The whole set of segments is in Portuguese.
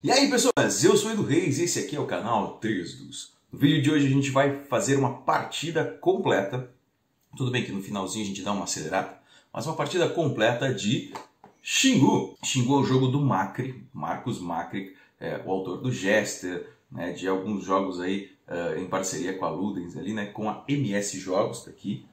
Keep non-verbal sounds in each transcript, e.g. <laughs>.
E aí pessoas, eu sou Edu Reis e esse aqui é o canal 3 dos. No vídeo de hoje a gente vai fazer uma partida completa, tudo bem que no finalzinho a gente dá uma acelerada, mas uma partida completa de Xingu. Xingu é o jogo do Macri, Marcos Macri, é, o autor do Jester, né, de alguns jogos aí uh, em parceria com a Ludens ali, né, com a MS Jogos tá aqui,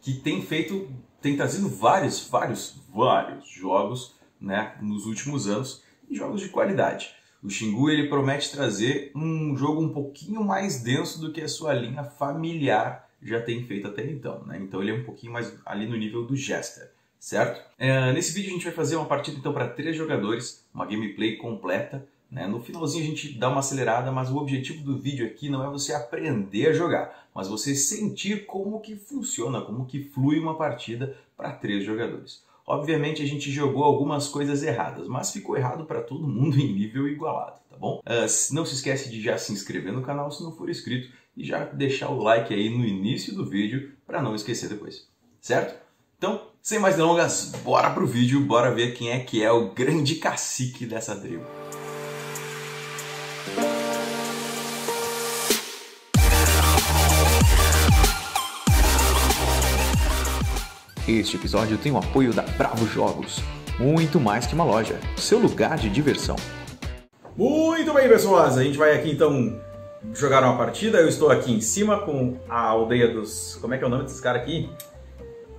que tem feito, tem trazido vários, vários, vários jogos né, nos últimos anos, e jogos de qualidade. O Xingu ele promete trazer um jogo um pouquinho mais denso do que a sua linha familiar já tem feito até então. Né? Então ele é um pouquinho mais ali no nível do Jester, certo? É, nesse vídeo a gente vai fazer uma partida então para três jogadores, uma gameplay completa. Né? No finalzinho a gente dá uma acelerada, mas o objetivo do vídeo aqui não é você aprender a jogar, mas você sentir como que funciona, como que flui uma partida para três jogadores. Obviamente a gente jogou algumas coisas erradas, mas ficou errado para todo mundo <laughs> em nível igualado, tá bom? Uh, não se esquece de já se inscrever no canal se não for inscrito e já deixar o like aí no início do vídeo para não esquecer depois, certo? Então, sem mais delongas, bora pro vídeo, bora ver quem é que é o grande cacique dessa tribo. Este episódio tem o apoio da Bravo Jogos, muito mais que uma loja, seu lugar de diversão. Muito bem, pessoas, a gente vai aqui então jogar uma partida. Eu estou aqui em cima com a aldeia dos. Como é que é o nome desses caras aqui?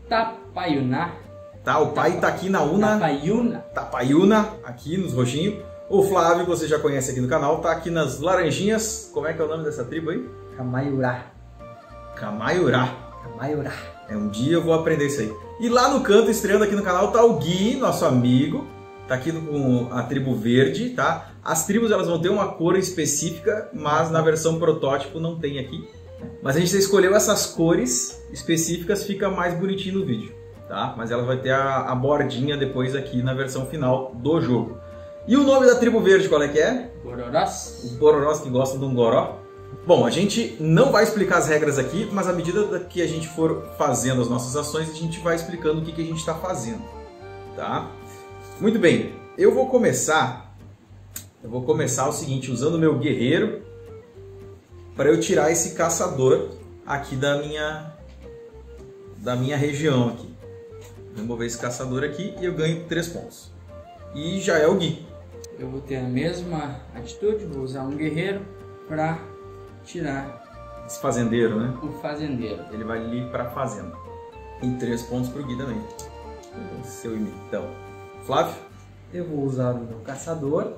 Tapaiuná. Tá, o pai tá aqui na Una. Tapaiuna. Tapaiuna, aqui nos roxinhos. O Flávio, você já conhece aqui no canal, tá aqui nas laranjinhas. Como é que é o nome dessa tribo aí? Camaiurá. Camaiurá. Camaiurá. É, um dia eu vou aprender isso aí. E lá no canto, estreando aqui no canal, tá o Gui, nosso amigo. Tá aqui com a tribo verde, tá? As tribos elas vão ter uma cor específica, mas na versão protótipo não tem aqui. Mas a gente escolheu essas cores específicas, fica mais bonitinho no vídeo, tá? Mas ela vai ter a, a bordinha depois aqui na versão final do jogo. E o nome da tribo verde qual é que é? Bororós. Os Bororós que gostam de um goró. Bom, a gente não vai explicar as regras aqui, mas à medida que a gente for fazendo as nossas ações, a gente vai explicando o que, que a gente está fazendo, tá? Muito bem, eu vou começar, eu vou começar o seguinte, usando o meu guerreiro para eu tirar esse caçador aqui da minha da minha região aqui. Vou mover esse caçador aqui e eu ganho 3 pontos. E já é o Gui. Eu vou ter a mesma atitude, vou usar um guerreiro para tirar Esse fazendeiro, né? o fazendeiro. Ele vai ali para fazenda. E 3 pontos pro Gui também. Seu imitão. Flávio? Eu vou usar o meu caçador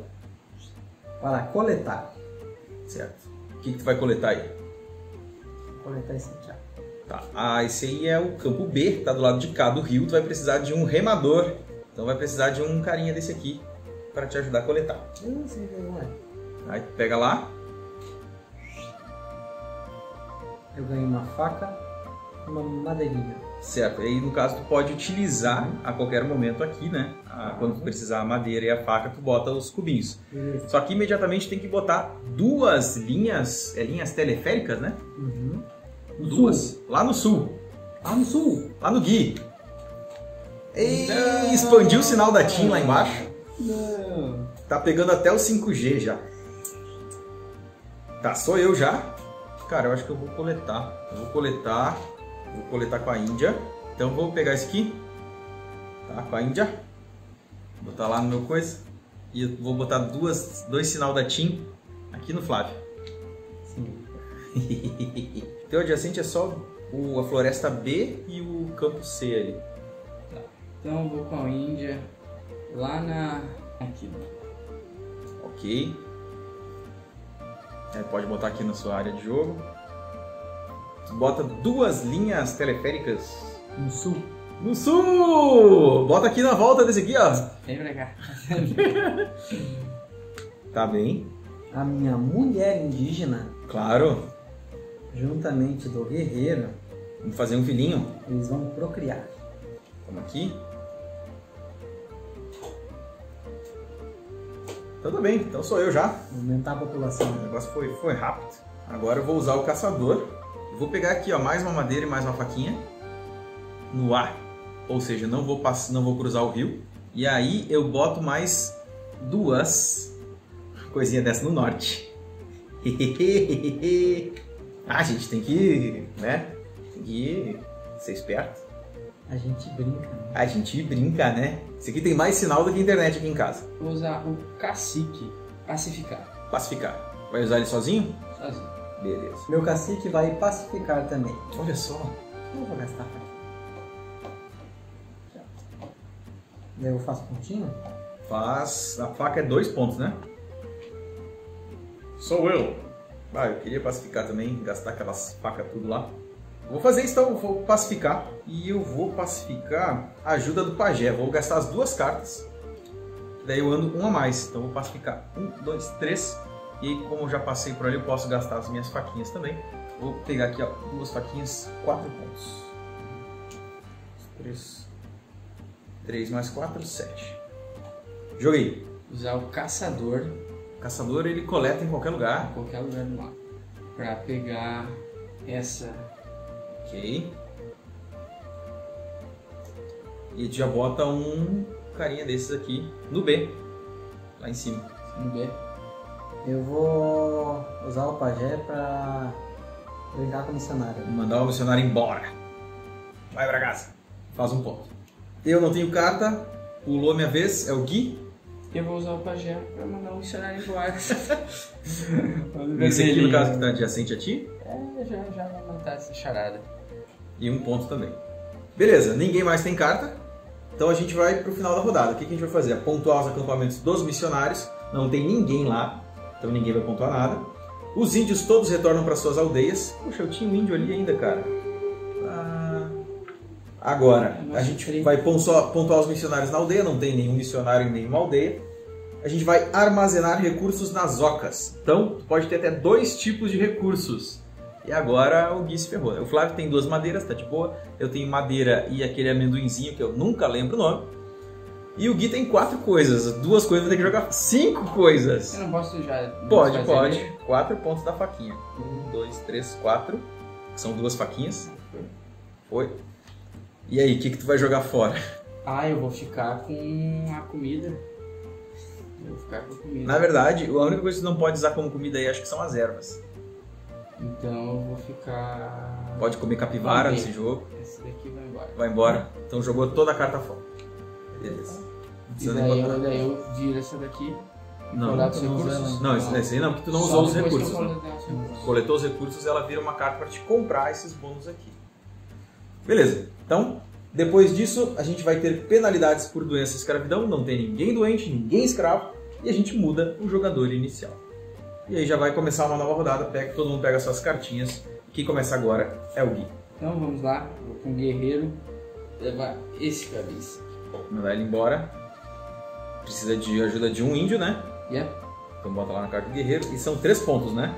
para coletar. Certo. O que, que tu vai coletar aí? Coletar esse aqui. ó. Tá. Ah, esse aí é o campo B, tá do lado de cá do rio. Tu vai precisar de um remador. Então vai precisar de um carinha desse aqui para te ajudar a coletar. Eu não sei como é. Aí tu pega lá. Eu ganhei uma faca e uma madeirinha. Certo. Aí no caso tu pode utilizar a qualquer momento aqui, né? Ah, quando tu precisar a madeira e a faca, tu bota os cubinhos. Beleza. Só que imediatamente tem que botar duas linhas, é, linhas teleféricas, né? Uhum. Duas. sul. Lá no sul. Ah, no sul. Lá no Gui. E expandiu o sinal da TIM lá embaixo. Não. Tá pegando até o 5G já. Tá, sou eu já. Cara, eu acho que eu vou coletar. Eu vou coletar. Vou coletar com a Índia. Então vou pegar esse aqui. Tá, com a Índia. Botar lá no meu coisa. E vou botar duas, dois sinal da TIM aqui no Flávio. Sim. <laughs> Teu adjacente é só o, a floresta B e o campo C ali. Então eu vou com a Índia lá na. aqui. Ok. É, pode botar aqui na sua área de jogo. Bota duas linhas teleféricas No sul. no sul! Bota aqui na volta desse aqui, ó. Vem pra cá. <laughs> Tá bem. A minha mulher indígena, Claro. juntamente do guerreiro, Vamos fazer um filhinho. eles vão procriar. Vamos aqui. Tudo bem, então sou eu já. Aumentar a população. O negócio foi, foi rápido. Agora eu vou usar o caçador. Eu vou pegar aqui ó, mais uma madeira e mais uma faquinha. No ar. Ou seja, não vou, pass... não vou cruzar o rio. E aí eu boto mais duas coisinha dessa no norte. <laughs> ah, a gente tem que, né? Tem que ser esperto. A gente brinca, né? A gente brinca, né? Isso aqui tem mais sinal do que internet aqui em casa. Vou usar o cacique. Pacificar. Pacificar. Vai usar ele sozinho? Sozinho. Beleza. Meu cacique vai pacificar também. Olha só. Não vou gastar aqui. Daí eu faço pontinho? Faz. A faca é dois pontos, né? Sou eu. Ah, eu queria pacificar também, gastar aquelas facas tudo lá. Vou fazer isso então, vou pacificar. E eu vou pacificar a ajuda do pajé. Vou gastar as duas cartas. Daí eu ando um a mais. Então eu vou pacificar um, dois, três. E aí, como eu já passei por ali, eu posso gastar as minhas faquinhas também. Vou pegar aqui ó, duas faquinhas, quatro pontos. Três. Três mais quatro, sete. Joguei. Usar o caçador O caçador ele coleta em qualquer em lugar. qualquer lugar do mapa. Pra pegar essa. Ok. E já bota um carinha desses aqui no B. Lá em cima. No B. Eu vou usar o pajé pra brincar com o missionário. Mandar o missionário embora. Vai pra casa. Faz um ponto. Eu não tenho carta. Pulou minha vez. É o Gui. Eu vou usar o pajé pra mandar o missionário embora. <laughs> Esse aqui, no caso, que tá adjacente a ti. É, já, já vai matar essa charada. E um ponto também. Beleza, ninguém mais tem carta. Então a gente vai pro final da rodada. O que, que a gente vai fazer? Pontuar os acampamentos dos missionários. Não tem ninguém lá, então ninguém vai pontuar nada. Os índios todos retornam para suas aldeias. Poxa, eu tinha um índio ali ainda, cara. Ah, Agora, a gente vai pontuar, os missionários na aldeia. Não tem nenhum missionário em nenhuma aldeia. A gente vai armazenar recursos nas ocas. Então, pode ter até dois tipos de recursos. E agora o Gui se ferrou. O Flávio tem duas madeiras, tá de boa. Eu tenho madeira e aquele amendoinzinho que eu nunca lembro o nome. E o Gui tem quatro coisas. Duas coisas vai ter que jogar cinco coisas. Eu não posso já. Pode, fazer pode. Quatro pontos da faquinha. Um, dois, três, quatro. São duas faquinhas. Foi. E aí, o que, que tu vai jogar fora? Ah, eu vou ficar com a comida. Eu vou ficar com a comida. Na verdade, a única coisa que tu não pode usar como comida aí acho que são as ervas. Então eu vou ficar. Pode comer capivara nesse jogo. Esse daqui vai embora. Vai embora. Então jogou toda a carta fora. Beleza. Não E daí eu, daí eu viro essa daqui. Não, não recursos. ela. não, esse, aí não, porque tu não Só usou os recursos. né? os recursos. Coletou os recursos, ela vira uma carta para te comprar esses bônus aqui. Beleza. Então, depois disso, a gente vai ter penalidades por doença e escravidão. Não tem ninguém doente, ninguém escravo. E a gente muda o jogador inicial. E aí já vai começar uma nova rodada. Pega, todo mundo pega suas cartinhas. Quem começa agora é o Gui. Então vamos lá, vou com o guerreiro levar esse cabeça. Mandar ele embora. Precisa de ajuda de um índio, né? Yeah? Então bota lá na carta do guerreiro. E são três pontos, né?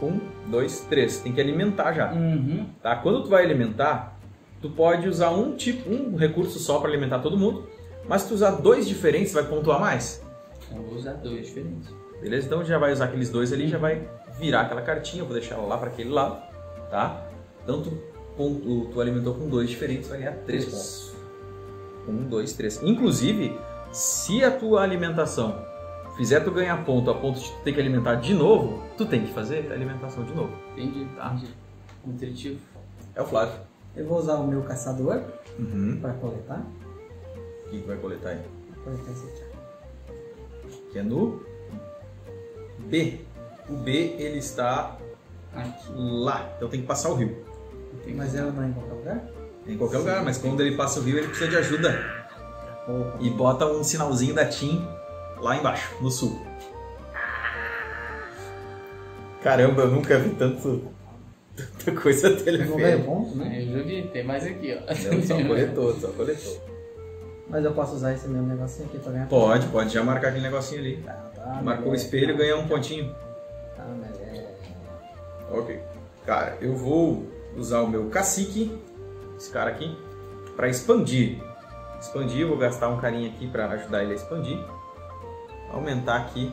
Um, dois, três. Tem que alimentar já. Uhum. Tá? Quando tu vai alimentar, tu pode usar um tipo, um recurso só para alimentar todo mundo. Mas se tu usar dois diferentes, vai pontuar mais. Então eu vou usar dois diferentes. Beleza? Então já vai usar aqueles dois ali, já vai virar aquela cartinha. Vou deixar ela lá para aquele lado, tá? Então tu, tu, tu alimentou com dois diferentes, vai ganhar três pontos. Um, dois, três. Inclusive, se a tua alimentação fizer tu ganhar ponto a ponto de tu ter que alimentar de novo, tu tem que fazer a alimentação de novo. Entendi, Tá. entendi. Nutritivo. É o Flávio. Eu vou usar o meu caçador Uhum. para coletar. O que que vai coletar aí? Vou coletar esse aqui. que é no B. O B ele está Aqui. lá, então tem que passar o rio. Tem Mas ela não é em qualquer lugar? Em qualquer lugar, mas quando ele passa o rio ele precisa de ajuda. Opa. E bota um sinalzinho da TIM lá embaixo, no sul. Caramba, eu nunca vi tanto, tanta coisa dele Eu não ponto, né? Eu já vi, tem mais aqui, ó. Não, só coletou, só coletou. Mas eu posso usar esse mesmo negocinho aqui pra ganhar Pode, pode já marcar aquele negocinho ali. Tá, tá, Marcou o espelho e ganhou um pontinho. Tá, mas é... Ok. Cara, eu vou usar o meu cacique, esse cara aqui, para expandir. Expandir, eu vou gastar um carinha aqui para ajudar ele a expandir. Aumentar aqui,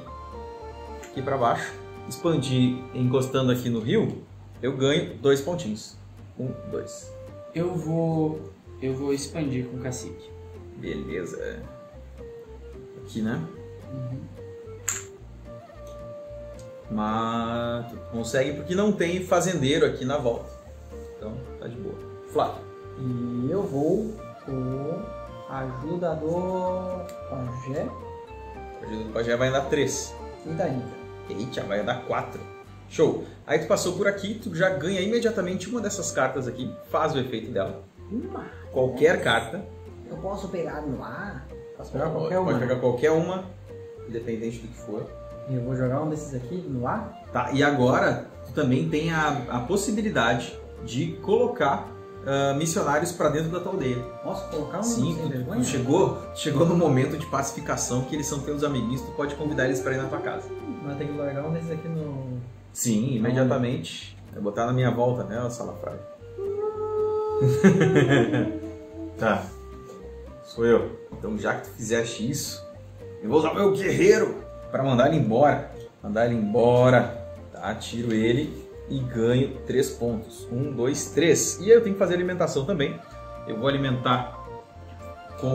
aqui para baixo. Expandir encostando aqui no rio, eu ganho dois pontinhos. Um, dois. Eu vou. Eu vou expandir com o cacique. Beleza. Aqui, né? Mas tu consegue porque não tem fazendeiro aqui na volta. Então tá de boa. Flávio. E eu vou com a ajuda do pajé A ajuda do pajé vai dar 3. e da Índia. Eita, vai dar 4. Show. Aí tu passou por aqui, tu já ganha imediatamente uma dessas cartas aqui, faz o efeito dela. Uma. Qualquer carta. Eu posso pegar no ar? Posso pegar qualquer uma. pode pegar qualquer uma, independente do que for. E eu vou jogar um desses aqui no ar? Tá, e agora tu também tem a, a possibilidade de colocar ah, missionários para dentro da tua aldeia. Posso colocar um Sim, tu, vergonha? chegou, chegou no momento de pacificação que eles são teus amiguinhos, tu pode convidar eles para ir na tua casa. Vai ter que largar um desses aqui no... Sim, imediatamente. Vou botar na minha volta, né, Salafrário? <laughs> tá. Sou eu. Então, já que tu fizeste isso, eu vou usar o meu guerreiro para mandar ele embora. Mandar ele embora. Tá? Tiro ele e ganho 3 pontos. 1, 2, 3. E aí eu tenho que fazer alimentação também. Eu vou alimentar com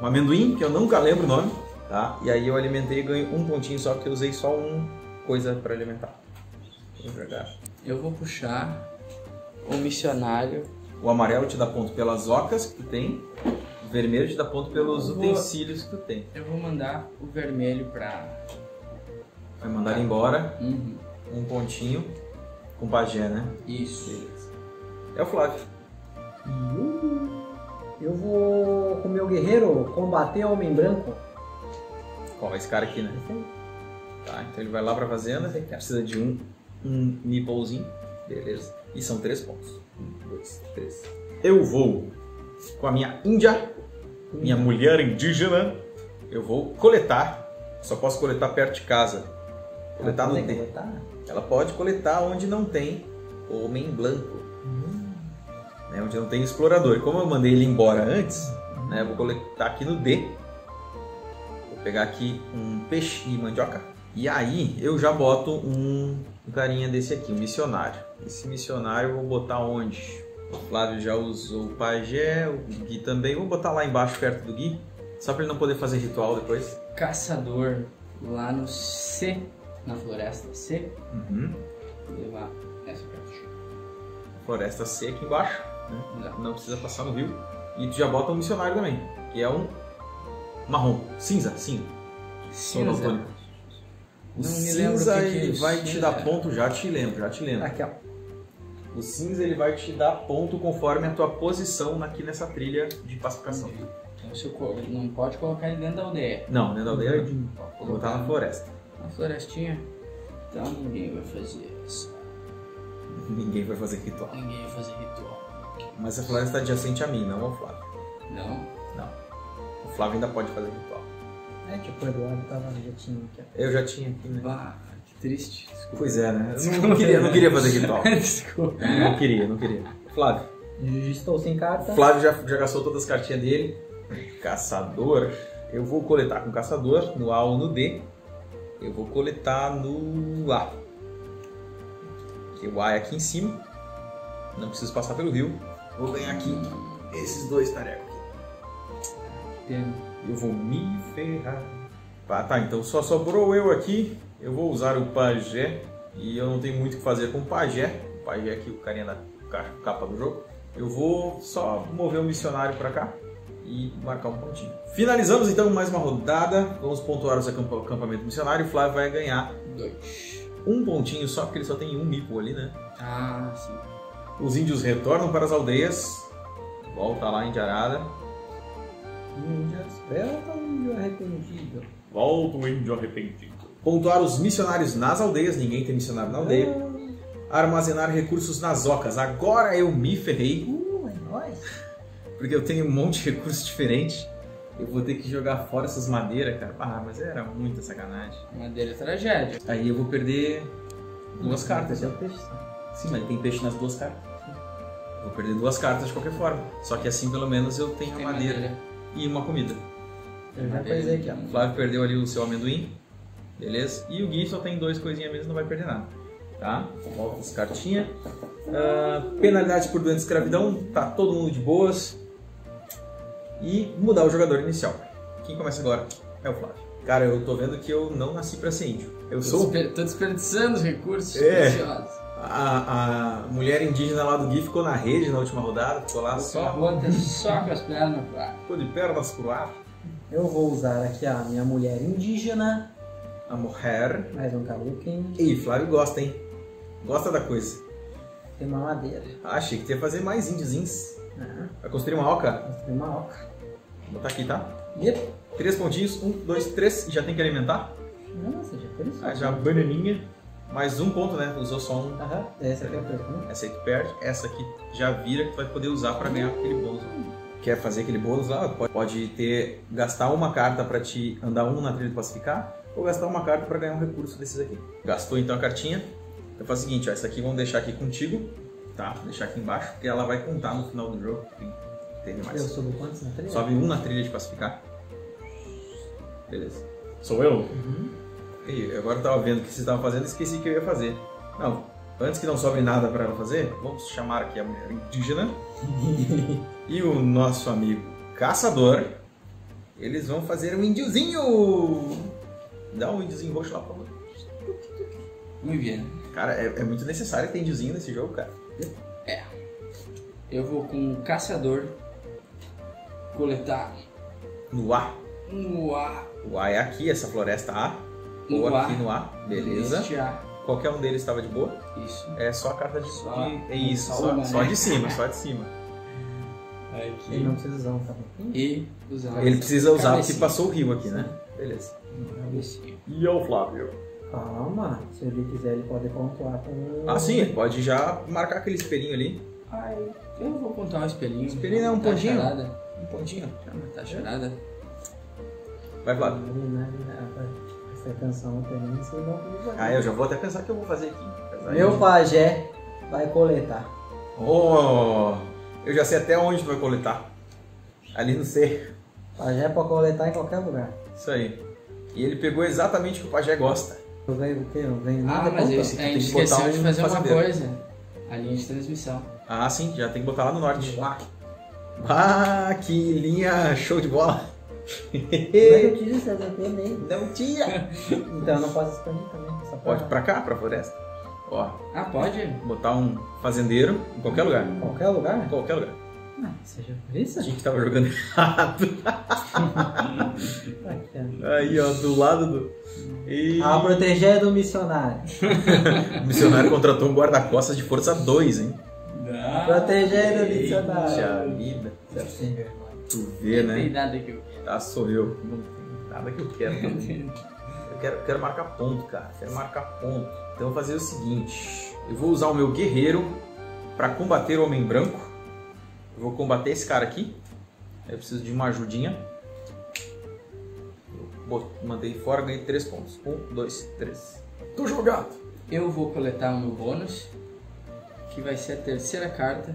um amendoim, que eu nunca lembro o nome. Tá? E aí eu alimentei e ganho um pontinho só, porque eu usei só um coisa para alimentar. Vou jogar. Eu vou puxar o missionário. O amarelo te dá ponto pelas ocas que tu tem. O vermelho te dá ponto pelos vou- utensílios que tu tem. Eu vou mandar o vermelho pra. Vai mandar ele embora. Uhum. Um pontinho. Com pajé, né? Isso. Beleza. É o Flávio. Eu... Vou com o meu guerreiro combater o homem branco. Qual é esse cara aqui, né? Tá, então ele vai lá pra fazenda. Precisa de um, um meeplezinho. Beleza. E são três pontos. Um, dois, três. Eu vou com a minha Índia, minha mulher indígena. Eu vou coletar. Só posso coletar perto de casa. Coletar no que D. coletar? Ela pode coletar onde não tem homem branco, Hum. né, onde não tem explorador. Como eu mandei ele embora antes, né, eu vou coletar aqui no D. Vou pegar aqui um peixe e mandioca. E aí eu já boto um, um carinha desse aqui, um missionário. Esse missionário eu vou botar onde? O Flávio já usou o pajé, o Gui também. Vou botar lá embaixo perto do Gui, só para ele não poder fazer ritual depois. Caçador lá no C, na floresta C. Uhum. Vou levar essa pra ti. Floresta C aqui embaixo. Não. não precisa passar no rio. E tu já bota um missionário também, que é um marrom, cinza, cinza. Cinza. O Não cinza o que que é ele vai te dar É. ponto, já te lembro, já te lembro. Aqui, ó. O cinza ele vai te dar ponto conforme a tua posição aqui nessa trilha de pacificação. Então, se eu não pode colocar ele dentro da aldeia. Não, dentro da aldeia. Verdinho. Vou botar na floresta. Na florestinha. Então ninguém vai fazer isso. Ninguém vai fazer ritual. Ninguém vai fazer ritual. Mas a floresta está adjacente a mim, não ao Flávio. Não? Não. O Flávio ainda pode fazer ritual. É, tipo, o Eduardo tava já tinha aqui. Eu já tinha aqui, né? Bah, que triste. Desculpa. Pois é, né? Eu não, não queria, não queria fazer ritual. <laughs> Desculpa. Não queria, não queria. Flávio. Estou sem carta. Flávio já, já gastou todas as cartinhas dele. Caçador. Eu vou coletar com caçador no A ou no D. Eu vou coletar no A. Porque o A é aqui em cima. Não preciso passar pelo rio. Vou ganhar aqui esses dois tarecos. Eu vou me ferrar. Tá, tá, então só sobrou eu aqui. Eu vou usar o pajé. E eu não tenho muito o que fazer com o pajé. O pajé aqui, o carinha da ca- capa do jogo. Eu vou só mover o missionário pra cá e marcar um pontinho. Finalizamos então mais uma rodada. Vamos pontuar os acampa- acampamento missionário. O Flávio vai ganhar Dois. um pontinho só, porque ele só tem um mipo ali, né? Ah, sim. Os índios retornam para as aldeias. Volta lá em Diarada. Índias. Belta índio arrependido. Volta o índio arrependido. Pontuar os missionários nas aldeias. Ninguém tem missionário na aldeia. Armazenar recursos nas ocas. Agora eu me ferrei. Uh, é nóis. Porque eu tenho um monte de recursos diferentes. Eu vou ter que jogar fora essas madeiras, cara. Ah, mas era muita sacanagem. Madeira é tragédia. Aí eu vou perder duas cartas. Esse é o peixe. Sim, mas tem peixe nas duas cartas. Vou perder duas cartas de qualquer forma. Só que assim pelo menos eu tenho Tem madeira, madeira. e uma comida. Eu já aqui, ó. O Flávio perdeu ali o seu amendoim. Beleza? E o Gui só tem dois coisinhas mesmo, não vai perder nada. Tá? Volta as cartinhas. Ah, penalidade por doente de escravidão. Tá todo mundo de boas. E mudar o jogador inicial. Quem começa agora é o Flávio. Cara, eu tô vendo que eu não nasci pra ser índio. Eu Tô, sou desper- tô desperdiçando os recursos É. preciosos. a, a mulher indígena lá do Gui ficou na rede na última rodada, ficou lá Só só, bota só com as pernas pro ar. ficou de pernas pro ar. Eu vou usar aqui a minha mulher indígena, A mulher. mais um caluquim Ih, Flávio gosta, hein? Gosta da coisa. e uma madeira. Ah, achei que ia fazer mais índiozinhos. Ah, Vai construir uma oca? construir uma oca. Vou botar aqui, tá? Yep. Três pontinhos, um, dois, três, e já tem que alimentar. Nossa, já foi isso. Ah, já bananinha. Mais um ponto, né? Usou só um. Aham, essa aqui é a pergunta. né? Essa aí tu perde, essa aqui já vira que tu vai poder usar pra ganhar aquele bônus. Quer fazer aquele bônus lá? Pode, pode ter gastar uma carta pra te andar um na trilha de pacificar ou gastar uma carta pra ganhar um recurso desses aqui. Gastou então a cartinha. Então faz o seguinte, ó, essa aqui vamos deixar aqui contigo, tá? Vou deixar aqui embaixo, porque ela vai contar no final do jogo. Tem, tem mais. Eu subo quantos na trilha? Sobe um na trilha de pacificar. Beleza. Sou eu? E agora eu tava vendo o que vocês estavam fazendo e esqueci que eu ia fazer. Não, antes que não sobre nada para ela fazer, vamos chamar aqui a mulher indígena <laughs> e o nosso amigo caçador. Eles vão fazer um índiozinho! Dá um índiozinho roxo lá, por favor. Muito bem. Cara, é, é muito necessário ter índiozinho nesse jogo, cara. Eu vou com o caçador coletar No A. no ar. O A é aqui, essa floresta A. No Ou A. aqui no A. Beleza. Este A. Qualquer um deles estava de boa. Isso. É só a carta de. Só- de- é isso, só uma, só né? de cima, só de cima. <laughs> Ele não precisa usar um caluquim. E usar Ele precisa usar porque cabecinha. passou o rio aqui, né? Beleza. Cabecinha. E o Flávio? Calma, se ele quiser ele pode pontuar com... Ah, sim, ele pode já marcar aquele espelhinho ali. Ai, eu vou contar um espelhinho. Espelhinho é um a pontinho? charada. Um pontinho. Já matar a charada. Vai, Flávio. Essa canção tem isso não Ah, eu já vou até pensar que eu vou fazer aqui. Meu pajé vai coletar. Oh, eu já sei até onde tu vai coletar. Ali no cerro. Pajé pode coletar em qualquer lugar. Isso aí. E ele pegou exatamente o que o pajé gosta. Eu ganho o quê? Eu ganho Ah, nada. mas eu, a tem gente que botar esqueceu de um fazer uma coisa. A linha de transmissão. Ah, sim, já tem que botar lá no norte. Ah, que linha show de bola. Que eu tiro essa antena aí? Não tinha. Então eu não posso expandir também. Só Pode pra cá, pra floresta. Ó, Ah, pode? botar um fazendeiro em qualquer lugar. qualquer lugar? Em qualquer lugar. Ah, seja por isso. A gente tava jogando errado. <laughs> Aí, ó, do lado do. E... A proteger do missionário. <laughs> O missionário contratou um guarda-costas de força 2, hein? Proteger do Puxa missionário. vida. Sim. Tu vê, Não tem né? nada que eu Ah, sou eu. Não tem nada que eu quero. Eu quero, quero marcar ponto, cara. Quero marcar ponto. Então eu vou fazer o seguinte. Eu vou usar o meu guerreiro pra combater o homem branco. Eu vou combater esse cara aqui. Eu preciso de uma ajudinha. Eu Mandei fora, ganhei 3 pontos. 1, 2, 3. Tô jogado. Eu vou coletar o meu bônus, que vai ser a terceira carta.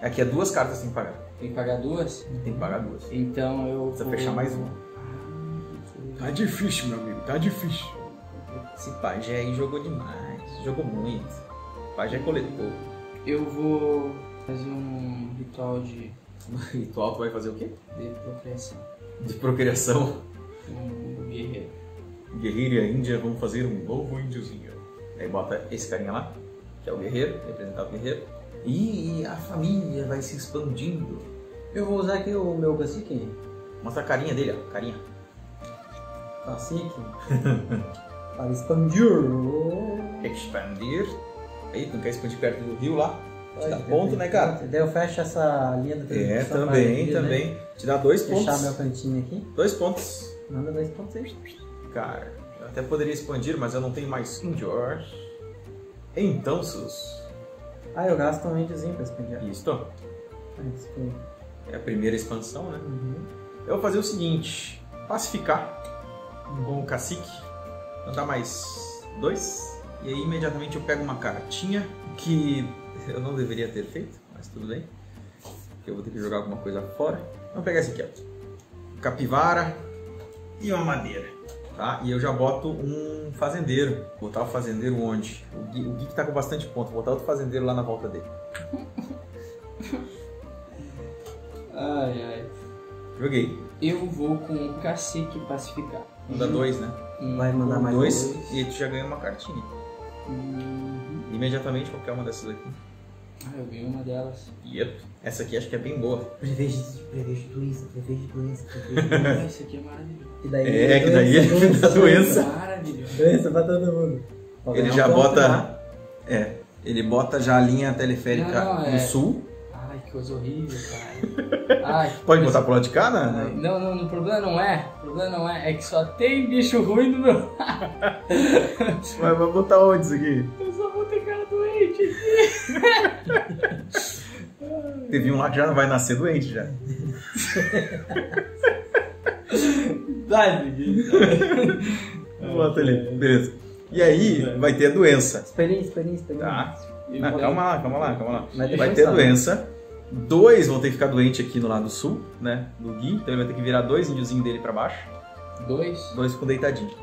Aqui é duas cartas tem que pagar. Tem que pagar duas. Tem que pagar duas. Então eu Precisa vou... fechar mais uma. Tá difícil, meu amigo. Tá difícil. Esse pajé aí jogou demais. Jogou muito. O pajé coletou. Eu vou fazer um ritual de, <laughs> Ritual tu vai fazer o quê? de procriação. De procriação. Um guerreiro. Guerreiro e a Índia vão fazer um novo índiozinho. Aí bota esse carinha lá, que é o guerreiro, representar o guerreiro. E a família vai se expandindo. Eu vou usar aqui o meu cacique. Mostra a carinha dele, ó. Carinha. Cacique. <laughs> para expandir. Expandir. Aí, tu não quer expandir perto do rio lá? Te dá ponto, né, cara? Daí eu fecho essa linha do É, também, né? também. Te dá dois Fechar pontos. meu cantinho aqui. Dois pontos. Manda dois pontos aí. Cara, eu até poderia expandir, mas eu não tenho mais índios. Então, sus. Ah, eu gasto um índiozinho pra expandir. Isto Ah, é a primeira expansão, né? Uhum. Eu vou fazer o seguinte: pacificar com o cacique, andar mais dois, e aí imediatamente eu pego uma cartinha que eu não deveria ter feito, mas tudo bem. Porque eu vou ter que jogar alguma coisa fora. Vamos pegar esse aqui, ó. Capivara e uma madeira. Tá? E eu já boto um fazendeiro. Vou botar o fazendeiro onde? O Gui, o Gui que tá com bastante ponto. Vou botar outro fazendeiro lá na volta dele. <laughs> Ai, ai. Joguei. Eu vou com o cacique pacificar. Manda dois, né? Vai mandar mais dois, dois. e aí tu já ganha uma cartinha. Uhum. Imediatamente qualquer uma dessas aqui. Ah, eu vi uma delas. Yep. Essa aqui acho que é bem boa. Prevejo, prevejo doença, prevejo doença, prevejo Ah, <laughs> doença. esse aqui é maravilhoso. E daí, É, que daí ele doença, dá doença. Maravilhoso. Doença pra todo mundo. Ele já bota. É. Ele bota já a linha teleférica Não, não, no é- sul. Ai, que coisa horrível, cara. <laughs> Ai, que Pode coisa- botar pro lado de cá, né? Não, não, o problema não é. O problema não é. É que só tem bicho ruim no meu. Mas vai botar onde isso aqui? <laughs> Teve um lá que já vai nascer doente já. Dá. <laughs> Bota ali. Beleza. E aí vai ter a doença. Espelhinho, espelhinho, espelhinho. Tá? Ah, calma lá, calma lá, calma lá. Vai ter saber. doença. Dois vão ter que ficar doentes aqui no lado sul, né? Do Gui. Então ele vai ter que virar dois índiozinhos dele pra baixo. Dois. Dois ficam deitadinhos.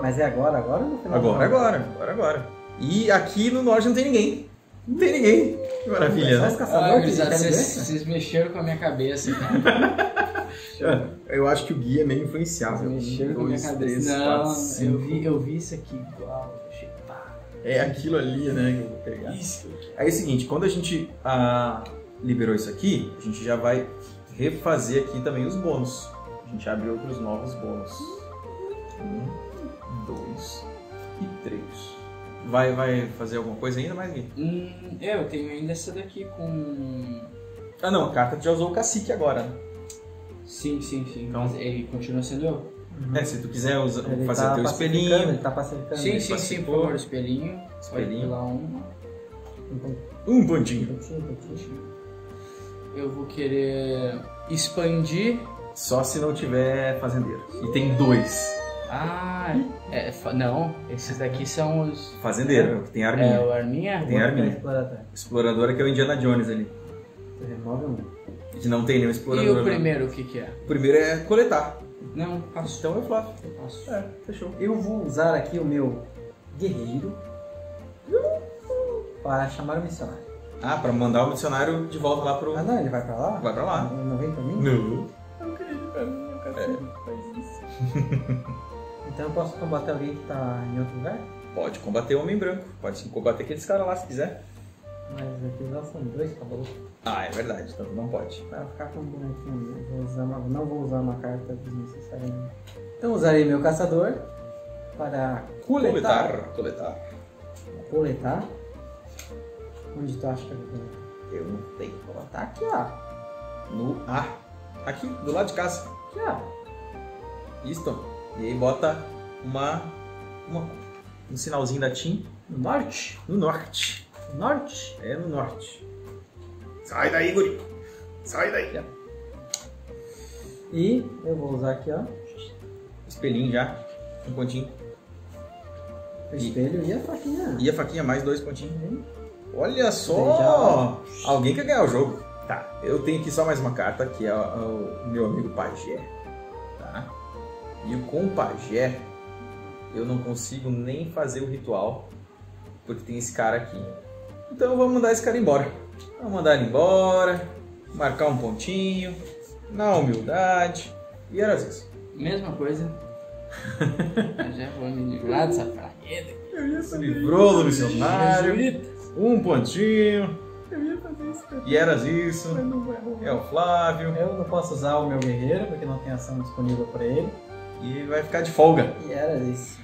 Mas é agora, agora ou no final? Agora, agora, agora, agora. E aqui no norte não tem ninguém. Não tem ninguém. Que maravilha, né? Ah, querem vocês vocês mexeram com a minha cabeça, cara. <laughs> Eu acho que o Gui é meio Vocês influenciável. mexeram com a Um, minha cabeça. três, Não, quatro, eu vi, eu vi isso aqui igual. eu Achei, pá, É aquilo ali, né? Que eu vou pegar. isso. Aí é o seguinte, quando a gente ah, liberou isso aqui, a gente já vai refazer aqui também os bônus. A gente abre outros novos bônus. Um, dois e três. Vai, vai fazer alguma coisa ainda mais, Gui? Hum, é, eu tenho ainda essa daqui com. Ah não, a carta tu já usou o cacique agora. né? Sim, sim, sim. Então- Mas ele continua sendo eu. É, se tu quiser usa- Ele fazer tá teu pacificando, espelhinho. Ele tá pacificando. Sim, ele sim, sim, por favor, espelhinho. Espelhinho. Pular um. Um pontinho, Um pontinho. pontinho, pontinho. Eu vou querer expandir. Só se não tiver fazendeiro. E tem dois. Ah, é, fa- não, esses daqui são os. Fazendeiro, que tem É arminha. o Arminha? Tem arminha. Explorador. Exploradora que é o Indiana Jones ali. Você remove um. Que não tem nenhum E explorador. o não. primeiro, o que que é? O primeiro é coletar. Não, passo. Então é Flávio. Eu passo. É, fechou. Eu vou usar aqui o meu guerreiro para chamar o missionário. Ah, pra mandar o missionário de volta lá pro. Ah não, ele vai pra lá? Vai pra lá. Ele não vem pra mim? Não. <laughs> Então eu posso combater alguém que tá em outro lugar? Pode combater o Homem Branco. Pode combater aqueles caras lá se quiser. Mas aqui já são dois cabalos. Ah, é verdade. Então não pode. Para ficar com um bonequinho, eu vou usar uma- não vou usar uma carta desnecessariamente. Então usarei meu caçador para coletar. Coletar. Coletar. Coletar. Onde tu acha que eu vou coletar? Eu não tenho. Tá aqui, ó. No A. Aqui, do lado de casa. Aqui, ó. Isto. E aí bota uma. uma um sinalzinho da TIM No norte. no norte. Norte. É no norte. Sai daí, guri. Sai daí. E eu vou usar aqui, ó. Espelhinho já. Um pontinho. O espelho e a faquinha. E a faquinha mais dois pontinhos. Uhum. Olha só! Alguém quer ganhar o jogo. Tá, eu tenho aqui só mais uma carta, que é o, o meu amigo Pajé. E com o Pajé, eu não consigo nem fazer o ritual, porque tem esse cara aqui. Então vamos mandar esse cara embora. Vamos mandar ele embora, marcar um pontinho, na humildade. E era isso. Mesma coisa. <laughs> Eu já vou me livrar dessa pragueda. Se livrou do missionário, um pontinho. E era isso. É o Flávio. Eu não posso usar o meu guerreiro, porque não tem ação disponível para ele. E vai ficar de folga. E era isso.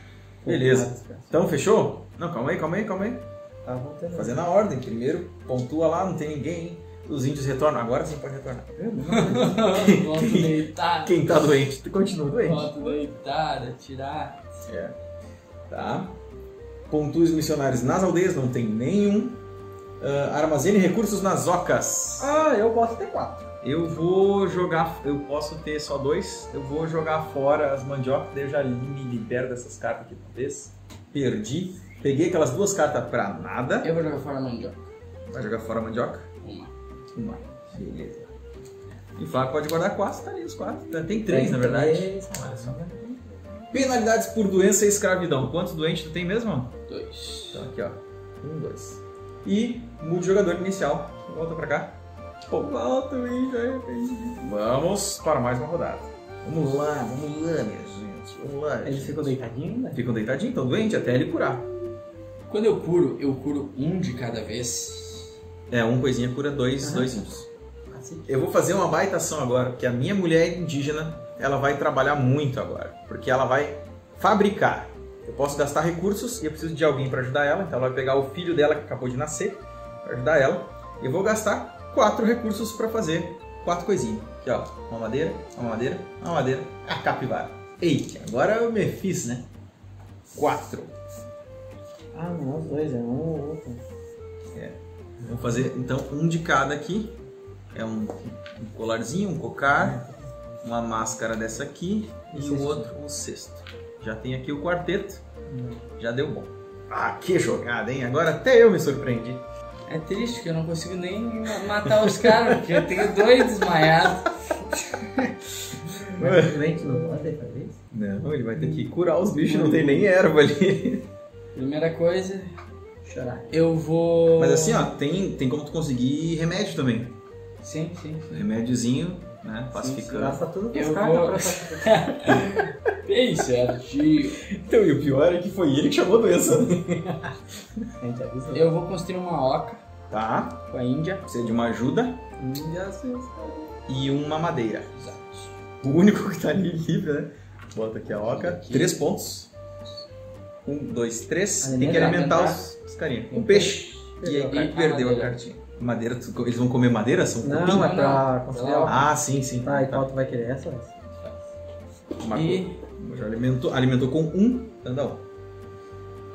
Beleza. Então, fechou? Não, calma aí, calma aí, calma aí. Tá voltando. Fazendo a ordem. Primeiro, pontua lá, não tem ninguém. hein? Os índios retornam. Agora sim pode retornar. Volto <laughs> deitado. Quem tá doente, continua doente. Volto deitado, tirar. É. Tá. Pontua os missionários nas aldeias, não tem nenhum. Ah, armazene recursos nas ocas. Ah, eu posso ter quatro. Eu vou jogar. Eu posso ter só dois. Eu vou jogar fora as mandiocas, daí eu já me libero dessas cartas aqui uma vez. Perdi. Peguei aquelas duas cartas pra nada. Eu vou jogar fora a mandioca. Vai jogar fora a mandioca? Uma. Uma. Beleza. E Flávio pode guardar quatro, tá ali os quatro. Tem três, na verdade. Três. Olha só. Penalidades por doença e escravidão. Quantos doentes tu tem mesmo? Dois. Então aqui, ó. Um, dois. E o jogador inicial. Volta pra cá. Já. Vamos para mais uma rodada. Vamos lá, vamos lá, minha gente. Vamos lá. Ele ficou deitadinho ainda? Ficam deitadinhos, estão doentes até ele curar. Quando eu curo, eu curo um de cada vez. É, um coisinha cura dois, Ah. dois índios. Eu vou fazer uma baita ação agora, porque a minha mulher indígena, ela vai trabalhar muito agora. Porque ela vai fabricar. Eu posso gastar recursos e eu preciso de alguém para ajudar ela. Então ela vai pegar o filho dela que acabou de nascer para ajudar ela. E eu vou gastar quatro recursos para fazer quatro coisinhas. Aqui ó, uma madeira, uma madeira, uma madeira, a capivara. Eita, agora eu me fiz, né? Quatro. Ah, não, os dois, é um ou outro. Vamos fazer então um de cada aqui. É um, um colarzinho, um cocar, uma máscara dessa aqui E e o outro o cesto. Já tem aqui o quarteto. Já deu bom. Ah, que jogada, hein? Agora até eu me surpreendi. É triste que eu não consigo nem ma- matar os caras, porque eu tenho dois desmaiados. Mas o doente não pode fazer isso? Não, ele vai ter que curar os bichos, não tem nem erva ali. Primeira coisa, Chorar. eu vou. Mas assim, ó, tem, tem como tu conseguir remédio também. Sim, sim. sim. Remédiozinho, né? Pacificando. Gasta tudo com Eu vou-. <laughs> Bem certinho. Então, e o pior é que foi ele que chamou a doença. <laughs> A gente avisa. Eu vou construir uma oca Tá? com a Índia. Precisa de uma ajuda os caras. e uma madeira. Exato. O único que tá ali livre, né? Bota aqui a oca. Aqui. Três pontos. Um, dois, três. Tem que Alimentar. alimentar os, os carinha. Um peixe. E aí Perdeu a a cartinha. Madeira, eles vão comer madeira? São Não, cupim? é pra construir Não. a Ah, sim, sim. Tá, e qual tu vai querer essa? Uma E Já alimentou, alimentou com um, um.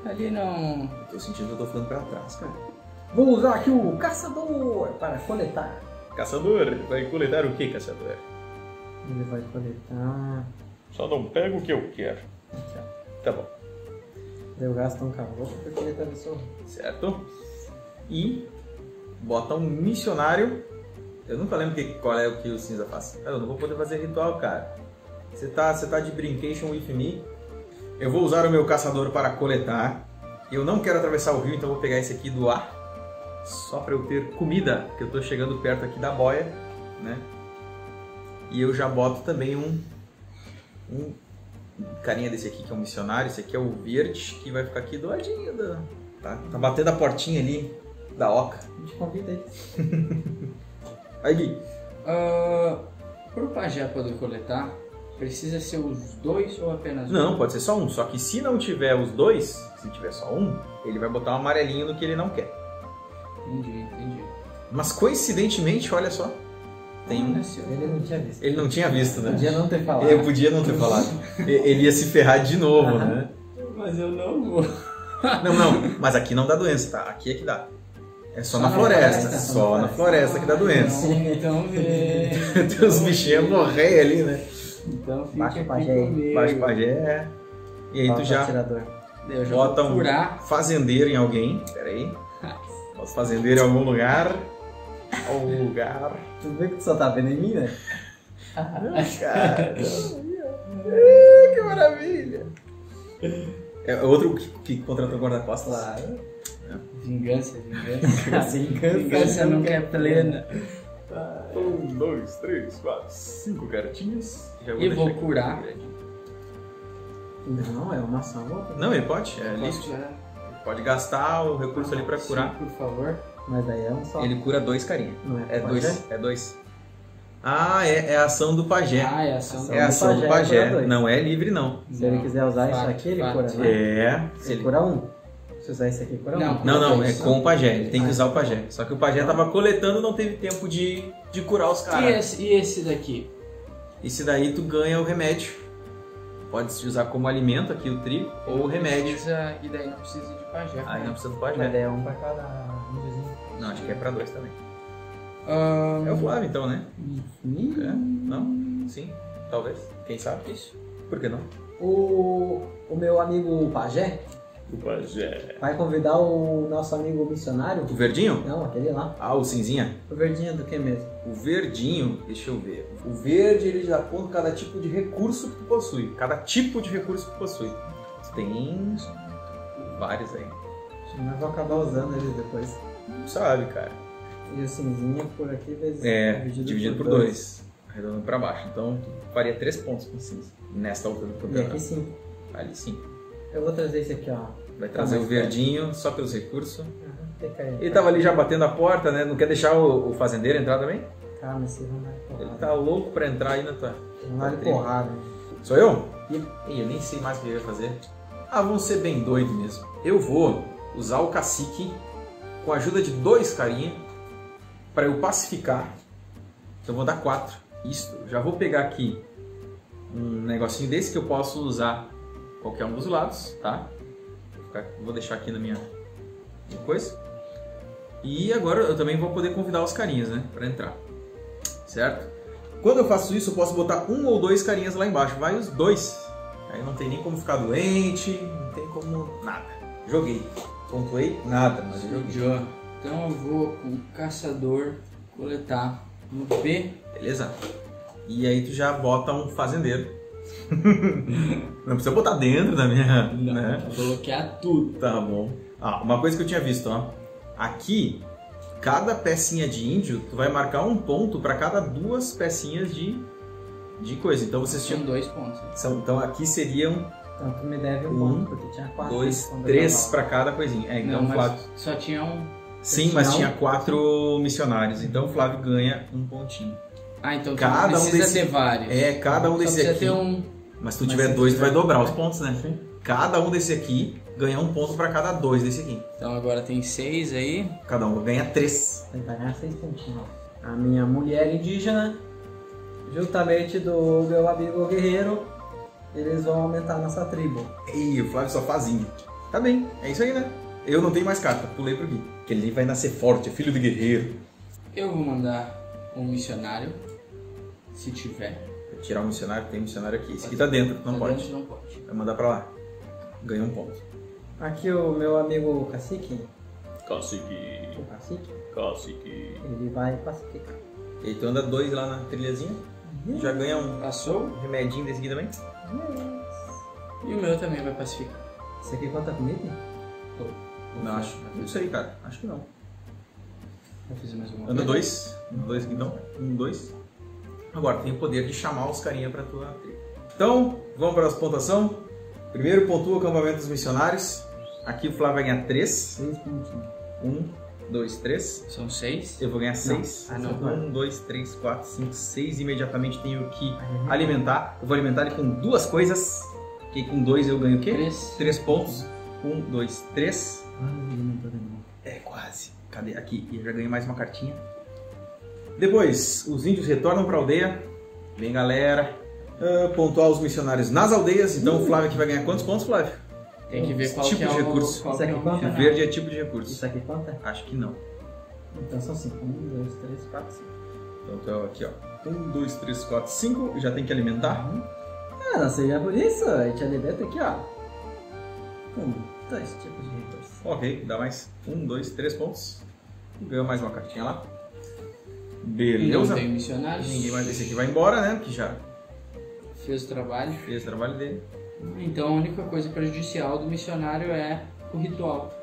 ali não. Eu tô sentindo que eu tô ficando pra trás, cara. Vou usar aqui o caçador para coletar. Caçador, vai coletar o que, caçador? Ele vai coletar. Só não pega o que eu quero. Aqui, ó. Tá bom. Eu gasto um caboclo porque ele atravessou. Certo? E bota um missionário. Eu nunca lembro que, qual é o que o cinza faz. Eu não vou poder fazer ritual, cara. Você tá, você tá de brincation with me. Eu vou usar o meu caçador para coletar. Eu não quero atravessar o rio, então vou pegar esse aqui do ar. Só para eu ter comida, porque eu tô chegando perto aqui da boia, né? E eu já boto também um, um carinha desse aqui que é um missionário. Esse aqui é o verde, que vai ficar aqui do ladinho da, Tá, tá batendo a portinha ali da oca. A gente convida ele. <laughs> Aí, Gui. Ah, pro pajé poder coletar, precisa ser os dois ou apenas um? Não, pode ser só um. Só que se não tiver os dois, se tiver só um, ele vai botar um amarelinho no que ele não quer. Entendi, entendi. Mas coincidentemente, olha só. Tem um. Ele não tinha visto. Ele não tinha visto, né? Podia não ter falado. Eu podia não ter falado. Ele ia se ferrar de novo, né? Mas eu não vou. Não, não. Mas aqui não dá doença, tá? Aqui é que dá. É só, Só na na floresta. floresta, Só na floresta que dá doença. Então vem. <laughs> Tem os bichinhos morrer ali, né? Então fica Baixa aqui o pajé. Baixo pajé. E aí tu Falta já atirador. Eu já bota um curar. fazendeiro em alguém. Pera aí. Bota fazendeiro em algum lugar. Algum lugar. Tu vê que tu só tá vendo em mim, né? Cara. <laughs> Ai, que maravilha. É outro que, que contratou guarda-costas? Claro. Vingança, vingança. Assim, <laughs> cansa. Vingança nunca é plena. Um, dois, três, quatro, cinco cartinhas. Já E vou deixar aqui. curar. Não, é uma ação outra. Não, ele pode, é lícito. tirar? Pode gastar o recurso ali pra Sim, curar. por favor. Mas daí é um só. Ele cura dois carinha. Não é, É pajé? dois, é dois. Ah, é, é a ação do pajé. Ah, é ação. Ação é a ação do do pajé. pajé, cura dois. Não é livre, não. Se ele quiser usar isso Fato, aqui, ele fato. cura, né? É. Se Ele ele... cura um. Se usar esse aqui, cura Não. um. Não, não, é com o pajé. Ele tem que Ah. usar o pajé. Só que o pajé tava coletando não teve tempo de, de curar os E caras. esse, e esse daqui? Esse daí tu ganha o remédio. Pode se usar como alimento aqui o trigo ou o remédio. Precisa, e daí não precisa de pajé. Aí não precisa do Mas pajé. daí é um pra cada índizinho. Não, acho que é pra dois também. É o Flávio então, né? Ih, É? Não? Sim? Talvez. Quem sabe? Isso. Por que não? O, o meu amigo Pajé Pajé. vai convidar o nosso amigo missionário. O verdinho? Não, aquele lá. Ah, o cinzinha? O verdinho do que mesmo? O verdinho, deixa eu ver. O verde ele já conta cada tipo de recurso que tu possui. Cada tipo de recurso que tu possui. Tem vários aí. Nós vamos acabar usando eles depois. Não sabe, cara. E o cinzinho por aqui vezes É, dividido, por dois. arredondando pra baixo. Então, tu faria 3 pontos com cinza. Nesta altura do E aqui. 5. Ali sim. Eu vou trazer esse aqui, ó. Vai trazer o verdinho só pelos recursos. Uhum. Ele tava ali já batendo a porta, né? Não quer deixar o, o fazendeiro entrar também? Calma, esse vamos dar Ele porrada. tá louco pra entrar aí na tua. Vamos dar de porrada. Sou eu? Ih, eu nem sei mais o que eu ia fazer. Ah, vão ser bem doido mesmo. Eu vou usar o cacique com a ajuda de dois carinha para eu pacificar. Então eu vou dar quatro. Isso. Já vou pegar aqui um negocinho desse que eu posso usar qualquer um dos lados, tá? Vou, ficar- vou deixar aqui na minha, minha coisa. E agora eu também vou poder convidar os carinhas, né? Para entrar. Certo? Quando eu faço isso, eu posso botar um ou dois carinhas lá embaixo. Vai os dois. Aí não tem nem como ficar doente, não tem como nada. Joguei. Pontuei nada, mas eu joguei. Joe. Então eu vou com o caçador coletar no B. Beleza? E aí tu já bota um fazendeiro. <laughs> não precisa botar dentro da minha. Né? Vou bloquear tudo. Tá bom. Ah, uma coisa que eu tinha visto, ó. Aqui, cada pecinha de índio, tu vai marcar um ponto para cada duas pecinhas de, de coisa. Então vocês São tinham. dois pontos. São, então aqui seriam Então tu me deve um, Um, ponto, porque tinha quatro. dois, três para cada coisinha. É, então Não, o Flávio. mas só tinha um. Sim, mas Não. tinha quatro missionários. Então o Flávio ganha um pontinho. Ah, então tu Cada não um precisa desse- ter vários. É, cada um desse precisa aqui. um. Mas se tu Mas tiver dois, tu vai dobrar os pontos, né? Sim. Cada um desse aqui ganha um ponto para cada dois desse aqui. Então agora tem seis aí. Cada um ganha três. Tem que ganhar seis pontinhos. A minha mulher indígena, juntamente do meu amigo guerreiro, eles vão aumentar nossa tribo. Ih, o Flávio só faz índio. Tá bem, é isso aí, né? Eu não tenho mais carta, pulei pro Gui. Que ele vai nascer forte, é filho de guerreiro. Eu vou mandar um missionário. Se tiver. Vou tirar um missionário, tem missionário aqui. Esse aqui tá dentro, não Tá pode. dentro, Não pode. Vai mandar pra lá. Ganha um ponto. Aqui o meu amigo cacique, Cacique, o cacique, cacique. ele vai pacificar. E aí tu anda dois lá na trilhazinha. Já ganha um Passou. remedinho desse aqui também. E o meu também vai pacificar. Isso aqui conta comigo? Não, acho. Não sei, cara. Acho que não. Eu fiz mais uma. Anda dois. Anda dois aqui então. Um, dois. Agora tem o poder de chamar os carinha pra tua tribo. Então, vamos para as pontuação. Primeiro pontua o acampamento dos missionários. Aqui o Flávio vai ganhar três. Seis pontinhos. Um, dois, três. São seis. Eu vou ganhar seis. Ah, não. Um, dois, três, quatro, cinco, seis. Imediatamente tenho que alimentar. Eu vou alimentar ele com duas coisas. Que com dois eu ganho o quê? Três. Três pontos. Um, dois, três. Ah, alimentou de novo. É, quase. Cadê? Aqui. E eu já ganhei mais uma cartinha. Depois, os índios retornam para a aldeia. Vem, galera. Ah, pontuar os missionários nas aldeias. Então, o Flávio aqui vai ganhar quantos pontos, Flávio? Tem que ver qual Tipo que é de recurso. qual Isso é aqui o conta? O missionário. verde é tipo de recurso. Isso aqui conta? Acho que não. Então são cinco. Um, dois, três, quatro, cinco. Então, tô aqui, ó. Um, dois, três, quatro, cinco. Já tem que alimentar. Ah, não seja por isso, a gente alimenta aqui, ó. Com dois tipos de recursos. Ok, dá mais. Um, dois, três pontos. Ganhou mais uma cartinha lá. Não Beleza. tem missionários. Ninguém mais desse aqui vai embora, né? Que já Fez o trabalho. fez o trabalho dele. Então a única coisa prejudicial do missionário é o ritual.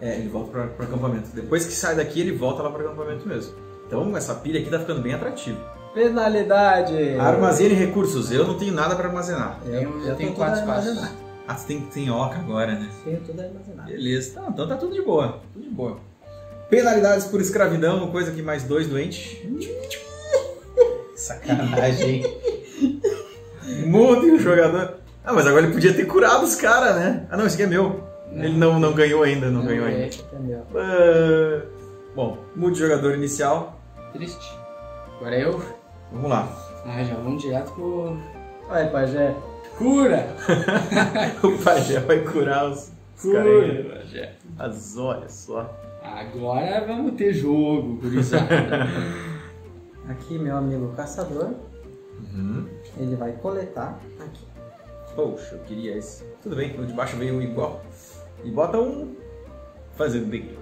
É, ele volta para o acampamento. Depois que sai daqui, ele volta lá para o acampamento mesmo. Então, essa pilha aqui tá ficando bem atrativa. Penalidade! Armazene recursos. Eu não tenho nada para armazenar. Eu, Eu- eu tenho quatro tudo espaços. armazenado. Ah, você tem, tem oca agora, né? Tenho tudo armazenado. Beleza. Tá, então tá tudo de boa. Tudo de boa. Penalidades por escravidão, coisa que mais dois doentes. Sacanagem? Mude o jogador. Ah, mas agora ele podia ter curado os caras, né? Ah, não, esse aqui é meu. Ele não, não ganhou ainda, não, ganhou é ainda. Entendeu? Ah, bom, mude o jogador inicial. Triste. Agora eu. Vamos lá. Ah, já vamos direto pro. Olha, pajé. Cura! <laughs> O pajé vai curar os, Pajé. As olha só. Agora vamos ter jogo, gurizada. <laughs> Aqui, meu amigo caçador, Uhum. ele vai coletar aqui. Poxa, eu queria esse. Tudo bem, o de baixo veio um igual. E bota um fazendeiro.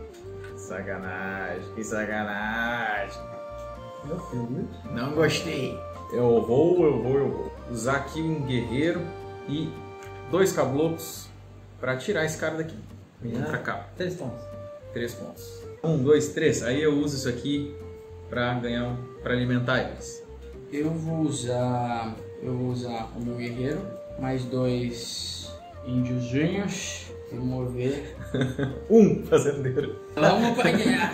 Sacanagem, que sacanagem. Meu filho. Não gostei. Eu vou, eu vou, eu vou. Usar aqui um guerreiro e dois caboclos pra tirar esse cara daqui. Vem Ah. pra cá. Três pontos. Três pontos. Um, dois, três. Aí eu uso isso aqui pra ganhar, pra alimentar eles. Eu vou usar. Eu vou usar o meu guerreiro, mais dois índiozinhos e mover. <laughs> Um fazendeiro. Vamos pra guerra.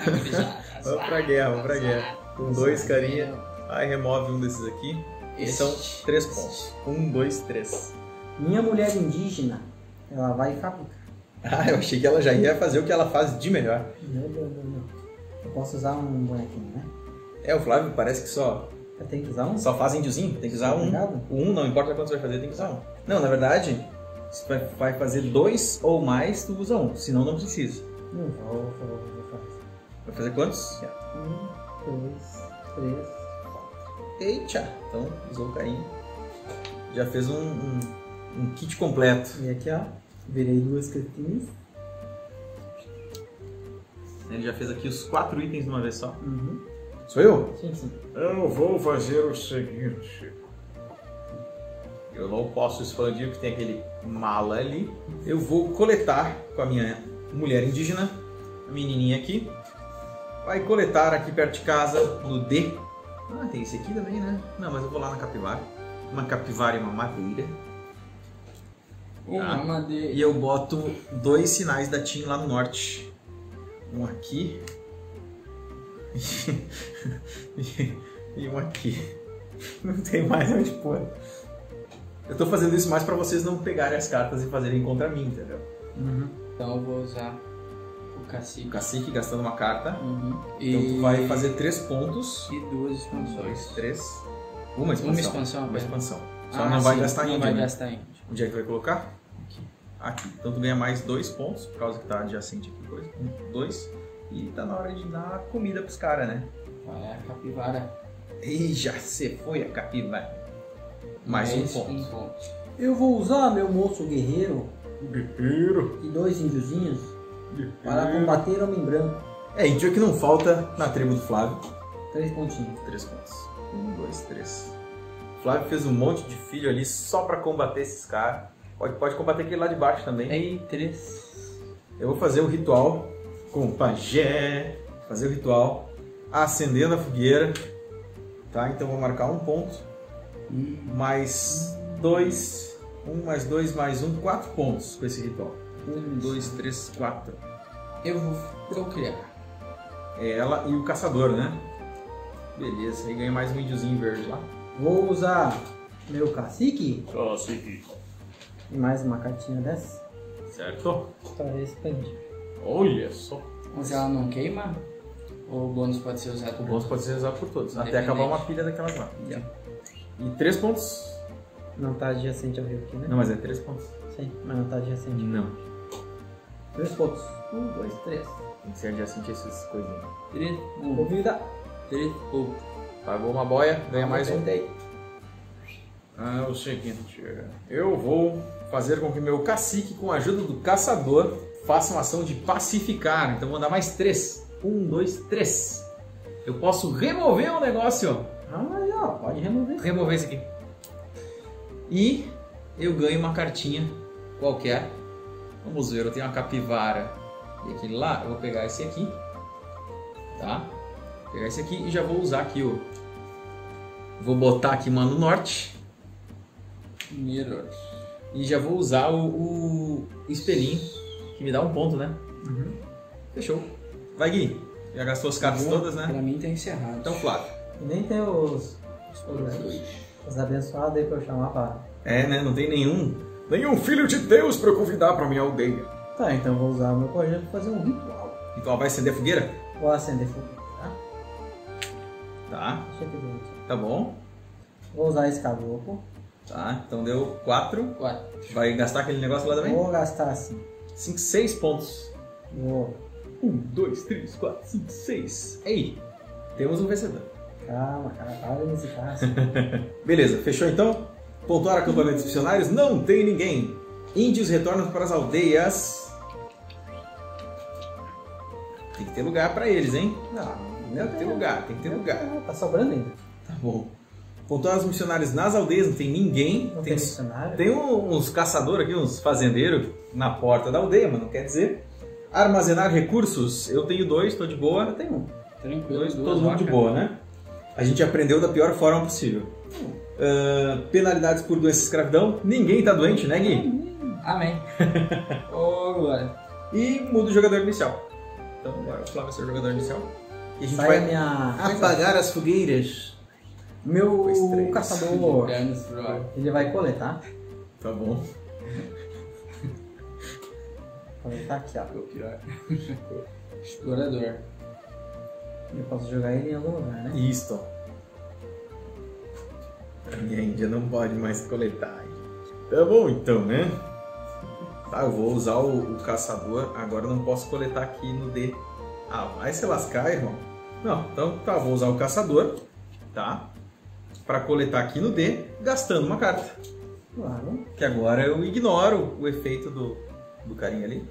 Vamos pra guerra, vamos pra guerra. Com dois carinha. Aí remove um desses aqui. E são três pontos. Um, dois, três. Minha mulher indígena, ela vai fabricar. Ah, eu achei que ela já ia fazer o que ela faz de melhor. Não, não, não, não. Eu posso usar um bonequinho, né? É, o Flávio parece que só, Eu tenho que usar um? só faz índiozinho. Tem que usar um. Obrigado. O um, não importa quanto você vai fazer, tem que usar um. Não, na verdade, se vai, vai fazer dois ou mais, tu usa um. Senão não precisa. Não, vou, vou, vou fazer. Vai fazer quantos? Um, dois, três, Eita! Então, usou o carinho. Já fez um, um, um kit completo. E aqui, ó, virei duas cartinhas. Ele já fez aqui os quatro itens de uma vez só. Uhum. Sou eu? Sim, sim. Eu vou fazer o seguinte. Eu não posso expandir porque tem aquele mala ali. Eu vou coletar com a minha mulher indígena, a menininha aqui. Vai coletar aqui perto de casa, no D. Ah, tem esse aqui também, né? Não, mas eu vou lá na capivara. Uma capivara e uma madeira. Uma Tá. madeira. E eu boto dois sinais da TIM lá no norte. Um aqui. <laughs> e um aqui. Não tem mais onde pôr. Eu tô fazendo isso mais pra vocês não pegarem as cartas e fazerem contra mim, entendeu? Então eu vou usar o cacique. O cacique gastando uma carta. Uhum. Então tu vai fazer três pontos. E duas Um, expansões. dois, três. Uma expansão. Uma expansão Uma apenas. expansão. Só Ah, não vai sim, gastar Não índio, vai né? gastar índio. Onde é que tu vai colocar? Aqui. Aqui. Então tu ganha mais dois pontos, por causa que tá adjacente aqui. Dois. Um, dois. E tá na hora de dar comida pros caras, né? Vai a capivara. E já se foi a capivara. Mais um Mais ponto. Eu vou usar meu moço guerreiro Guerreiro. e dois índiozinhos para combater homem branco. É, índio que não falta na tribo do Flávio. Três pontinhos. Três pontos. Um, dois, três. O Flávio fez um monte de filho ali só pra combater esses caras. Pode, pode combater aquele lá de baixo também. Aí, três. Eu vou fazer o ritual com o pajé. Fazer o ritual acendendo a fogueira. Tá? Então vou marcar um ponto. Mais dois. Um mais dois mais um. Quatro pontos com esse ritual. Um, dois, três, quatro. Eu vou procriar. É ela e o caçador, né? Beleza, aí ganha mais um índiozinho verde lá. Vou usar meu cacique Cacique. e mais uma cartinha dessa Certo? para expandir. Olha só. Mas ela não queima? Ou o bônus pode ser usado O por bônus pode ser usado por todos, até acabar uma pilha daquelas lá. E três pontos? Não tá adjacente ao rio aqui, né? Não, mas é três pontos. Sim, mas não tá adjacente. Não. Três pontos. Um, dois, três. Tem que ser adjacente a essas coisinhas. Três, um, Convida. três, um. Pagou uma boia, ganha mais um. Ah, é o seguinte, eu vou fazer com que meu cacique, com a ajuda do caçador, faça uma ação de pacificar. Então vou dar mais três. Um, dois, três. Eu posso remover o negócio. Ah, ó, pode remover. Remover esse aqui. E eu ganho uma cartinha qualquer. Vamos ver, eu tenho uma capivara. E aquele lá, eu vou pegar esse aqui. Tá? Vou pegar esse aqui e já vou usar aqui o. Vou botar aqui uma no norte. Mirror. E já vou usar o, o espelhinho, que me dá um ponto, né? Fechou. Vai, Gui. Já gastou as cartas todas, né? Pra mim tá encerrado. Então, Flávio. E nem tem os, os, os abençoados aí pra eu chamar pra. É, né? Não tem nenhum. Nenhum filho de Deus pra eu convidar pra minha aldeia. Tá, então eu vou usar o meu projeto pra fazer um ritual. Então vai acender a fogueira? Vou acender fogo, tá? Tá. Tá bom. Vou usar esse caboclo. Tá. Então deu quatro. Quatro. Vai gastar aquele negócio lá também? Vou gastar assim. Cinco, seis pontos. Vou. Um, dois, três, quatro, cinco, seis. Ei, temos um vencedor. Calma, cara, para nesse caso. <laughs> Beleza, fechou então? Pontuar acampamentos missionários? Não tem ninguém. Índios retornam para as aldeias. Tem que ter lugar para eles, hein? Não, Tem que ter lugar, tem que ter lugar. Tá sobrando ainda. Tá bom. Pontuar os missionários nas aldeias, não tem ninguém. Não tem tem, missionário. tem uns caçadores aqui, uns fazendeiros na porta da aldeia, mas não quer dizer. Armazenar recursos, eu tenho dois, tô de boa. Eu tenho um. Tranquilo. Dois, duas todo mundo de boa, né? A gente aprendeu da pior forma possível. Ah, penalidades por doença e escravidão. Ninguém tá doente, né, Gui? Amém. <laughs> Ô, glória. E muda o jogador inicial. Então agora o Flávio vai ser o jogador inicial. E a gente Sai vai a minha. apagar as fogueiras. Meu caçador. <laughs> Ele vai coletar. Tá bom. Coletar aqui, ó. <laughs> Explorador. Eu posso jogar ele em algum lugar, né? Isto. A minha Índia não pode mais coletar. Tá bom então, né? Tá, eu vou usar o, o caçador. Agora não posso coletar aqui no D. Ah, vai se lascar, irmão. Não, então tá, vou usar o caçador, tá? Pra coletar aqui no D, gastando uma carta. Claro. Que agora eu ignoro o efeito do, do carinha ali.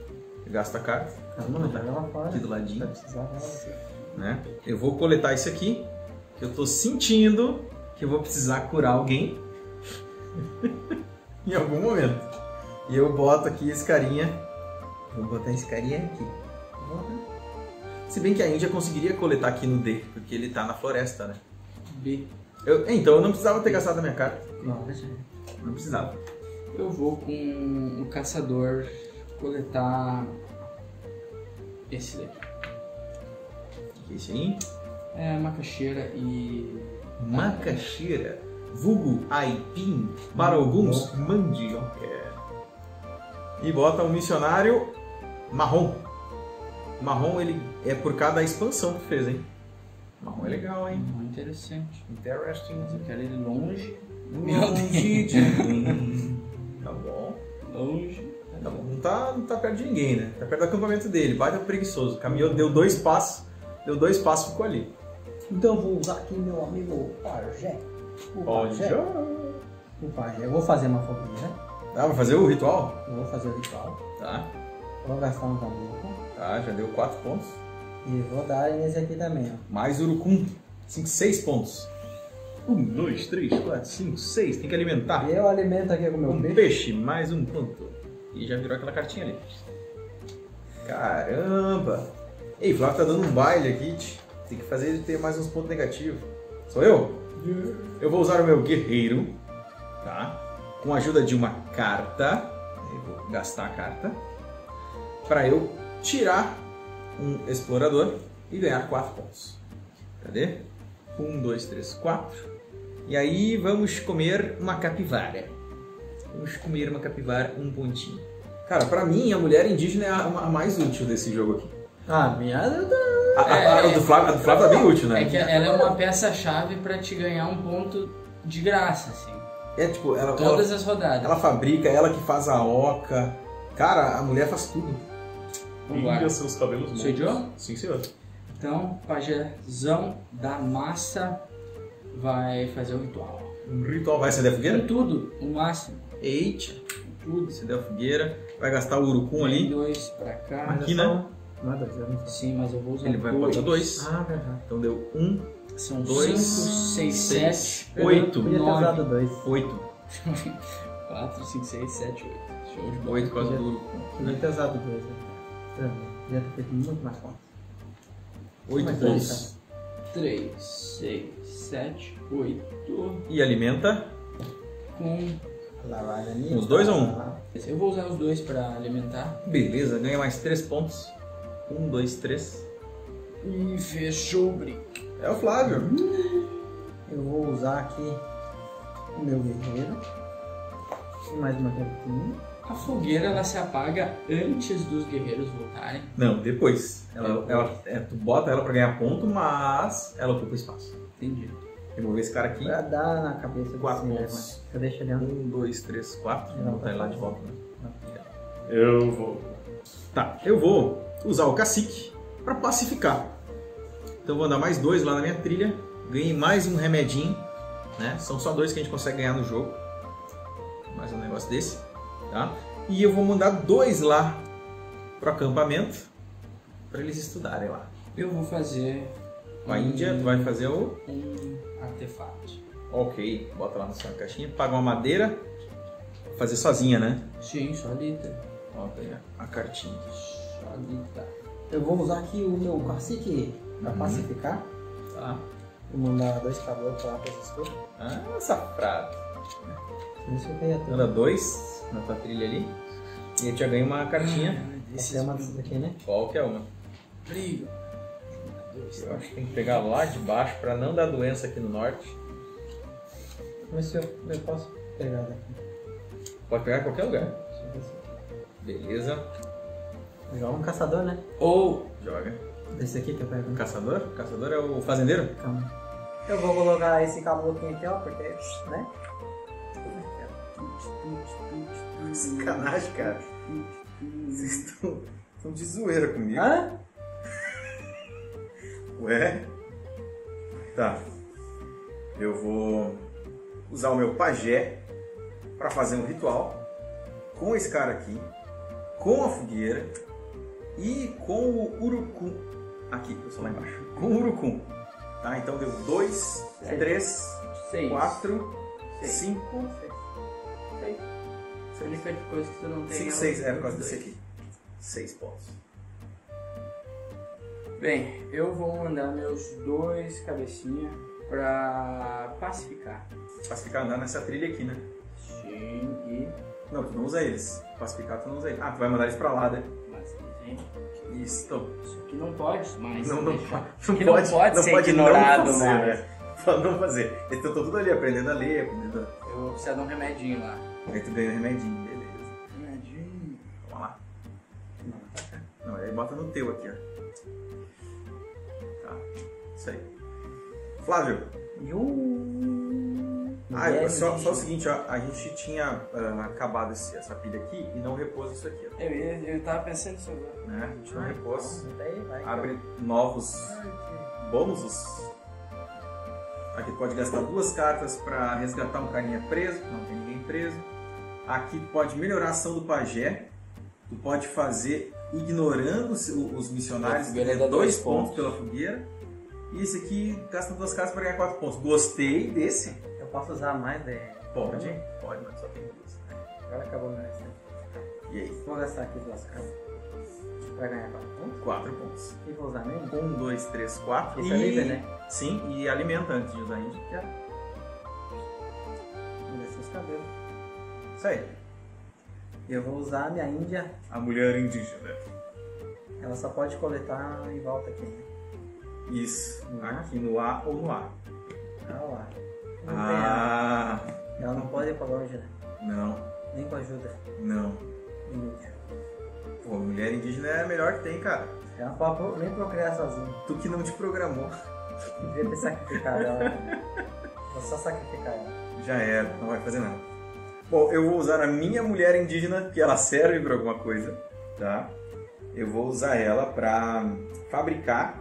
Eu gasto a carta, Calma, não joga ela fora. aqui do ladinho. Vai precisar dela. né? Eu vou coletar isso aqui, que eu tô sentindo que eu vou precisar curar alguém <laughs> em algum momento. E eu boto aqui esse carinha. Vou botar esse carinha aqui. Se bem que a Índia conseguiria coletar aqui no D, porque ele tá na floresta, né? B. Eu- então eu não precisava ter gastado a minha carta. Não, deixa eu Não precisava. Eu vou com o caçador coletar esse daqui. O que é isso aí? É macaxeira e. Macaxeira, vulgo aipim, para alguns mandioca. E bota um missionário marrom. Marrom ele é por cada expansão que fez, hein? Marrom é legal, hein? Muito interessante. Interesting. Mas eu quero ele longe. Longe de mim. Tá bom. Longe. Tá bom. Não tá, não tá perto de ninguém, né? Tá perto do acampamento dele. Baita preguiçoso. Caminhou, deu dois passos. Deu dois passos, ficou ali. Então eu vou usar aqui meu amigo Pajé. O Pajé. O Pajé. Eu vou fazer uma fogueira. Ah, vai fazer o ritual? Eu vou fazer o ritual. Tá. Vou gastar um canudo. Tá, já deu quatro pontos. E vou dar nesse aqui também, ó. Mais urucum. 5, 6 pontos. 1, 2, 3, 4, 5, 6. Tem que alimentar. E eu alimento aqui com o meu Um peixe. peixe, mais um ponto. E já virou aquela cartinha ali. Caramba! Ei, Flávio tá dando um baile aqui. Tem que fazer ele ter mais uns pontos negativos. Sou eu? Eu vou usar o meu guerreiro, tá? Com a ajuda de uma carta. Eu vou gastar a carta. Pra eu tirar um explorador e ganhar 4 pontos. Cadê? 1, 2, 3, 4. E aí vamos comer uma capivara. Vamos comer uma capivara, um pontinho. Cara, pra mim a mulher indígena é a, a mais útil desse jogo aqui. Ah, minha tô... A, a- É, a- a do Flávio, a do Flávio tá bem útil, né? É que ela é uma peça-chave pra te ganhar um ponto de graça, assim. É tipo, ela, ela, Todas as rodadas. ela fabrica, ela que faz a oca. Cara, a mulher faz tudo. Vambora. seus cabelos Sou eu? Sim, senhor. Então, pajézão da massa vai fazer o ritual. Um ritual vai acender a Com fogueira? tudo, o máximo. Eita, Com tudo. acender a fogueira. Vai gastar o urucum Um, ali. dois pra cá. Mas Aqui, né? um. É um. Sim, mas eu vou usar Ele vai dois. botar dois. Ah, verdade. Então deu um, São Dois, cinco, seis, seis, sete, oito. Podia ter nove. usado dois. oito. <laughs> quatro, cinco, seis, sete, oito. Show de bola. Oito por causa do urucum. Podia ter usado dois. né? Caramba, Podia ter feito muito mais pontos. Oito Mas pontos. Três, seis, sete, oito. E alimenta. Com. Lavagem ali. Os dois ou um? Eu vou usar os dois pra alimentar. Beleza, ganha mais três pontos. Um, dois, três. E fechou o brinco. É o Flávio. Eu vou usar aqui o meu guerreiro. E mais uma cartinha. A fogueira ela se apaga antes dos guerreiros voltarem. Não, depois. Ela, ela- é, tu bota ela pra ganhar ponto, mas ela ocupa espaço. Entendi. Remover esse cara aqui. Pra dar na cabeça do Quatro Cinder, pontos. Eu deixo ele andando. Um, dois, três, quatro. Vou botar ele lá de volta. Né? Eu vou. Tá, eu vou usar o cacique pra pacificar. Então eu vou andar mais dois lá na minha trilha. Ganhei mais um remedinho. Né? São só dois que a gente consegue ganhar no jogo. Mais um negócio desse. Tá? E eu vou mandar dois lá pro acampamento. Pra eles estudarem lá. Eu vou fazer. Com a Índia, tu vai fazer o. Um artefato. Ok, bota lá na sua caixinha. Paga uma madeira. Fazer sozinha, né? Sim, solita. Aí a, cartinha. Solita. Eu vou usar aqui o meu cacique pra Uhum. pacificar. Tá? Vou mandar dois caboclos lá pra essas coisas. Ah, safado. Isso eu queria tudo. Anda dois na tua trilha ali. E eu já ganho uma cartinha. Esse é uma daqui, né? Qualquer uma. Briga. Eu acho que tem que pegar lá de baixo pra não dar doença aqui no norte. Mas se eu, eu posso pegar daqui. Pode pegar em qualquer lugar. Beleza. Joga um caçador, né? Ou. Joga. Esse aqui que eu pego. Caçador? Caçador é o fazendeiro? Calma. Eu vou colocar esse caboclinho aqui, ó, porque, né? Sacanagem, cara. Vocês estão, de zoeira comigo. Hã? Ué? Tá. Eu vou usar o meu pajé para fazer um ritual com esse cara aqui, com a fogueira e com o urucum. Aqui, eu sou lá embaixo. Com o urucum. Tá? Então deu 2, 3, 4, 5, tem. Seis. A única coisa que tu não tem. 5, 6, é por causa desse aqui. 6 pontos. Bem, eu vou mandar meus dois cabecinha pra pacificar. Pacificar andar nessa trilha aqui, né? Sim, e. Não, tu não usa eles. Pacificar tu não usa eles. Ah, tu vai mandar eles pra lá, né? Isso. Isso aqui não pode mais. Não, não, não, pode, não pode ser não pode ignorado né? <laughs> não fazer, mais. Né? Não fazer. Eles estão tudo ali, aprendendo a ler, aprendendo a eu vou precisar de um remedinho lá. Aí tu ganha um remedinho, beleza. Remedinho. Vamos lá. Não, aí bota no teu aqui, ó. Tá, isso aí. Flávio, ah, Mulher só, só o seguinte, ó, a gente tinha ah, acabado esse- essa pilha aqui e não repôs isso aqui, ó, Eu, ia, eu tava pensando nisso agora. né? A gente não Ah, repôs. então, daí vai. Abre novos bônus. Aqui pode gastar duas cartas para resgatar um carinha preso, não tem ninguém preso. Aqui tu pode melhorar a ação do pajé. Tu pode fazer ignorando os, os missionários, ganha dá dois dois pontos. pontos. pela fogueira. E esse aqui gasta duas cartas para ganhar quatro pontos. Gostei desse. Eu posso usar mais de. Pode, pode, mas só tem duas. né? Agora acabou meu restante. E aí? Vou gastar aqui duas cartas. Vai ganhar quatro pontos. Quatro pontos. E vou usar mesmo? Um, dois, três, quatro. Isso é livre, né? Sim, e alimenta antes de usar índio. Vou ver seus cabelos. Isso aí. Eu vou usar a minha Índia. A mulher indígena. Ela só pode coletar em volta aqui, né? Isso. No A? Aqui no A ou no A. Ah. Não tem Ah, A. Ela não pode ir pra longe, né? não, Nem com ajuda. não. Inútil. Pô, mulher indígena é a melhor que tem, cara. Ela pro- nem procriar sozinha. Tu que não te programou. Devia ter sacrificado ela. Vou só sacrificar ela. Já era, não vai fazer nada. Bom, eu vou usar a minha mulher indígena, que ela serve pra alguma coisa, tá? Eu vou usar ela pra fabricar.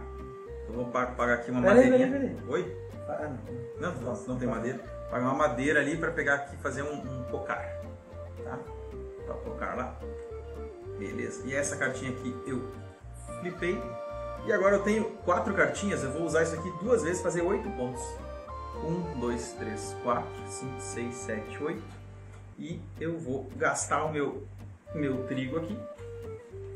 Eu vou pa- pagar aqui uma Peraí, madeirinha. peraí, peraí. Oi? Ah, não. Não, não, não tem madeira. Pagar uma madeira ali pra pegar aqui e fazer um, um cocar. Tá? Pra cocar lá. Beleza. E essa cartinha aqui eu flipei. E agora eu tenho quatro cartinhas. Eu vou usar isso aqui duas vezes fazer oito pontos. Um, dois, três, quatro, cinco, seis, sete, oito. E eu vou gastar o meu, meu trigo aqui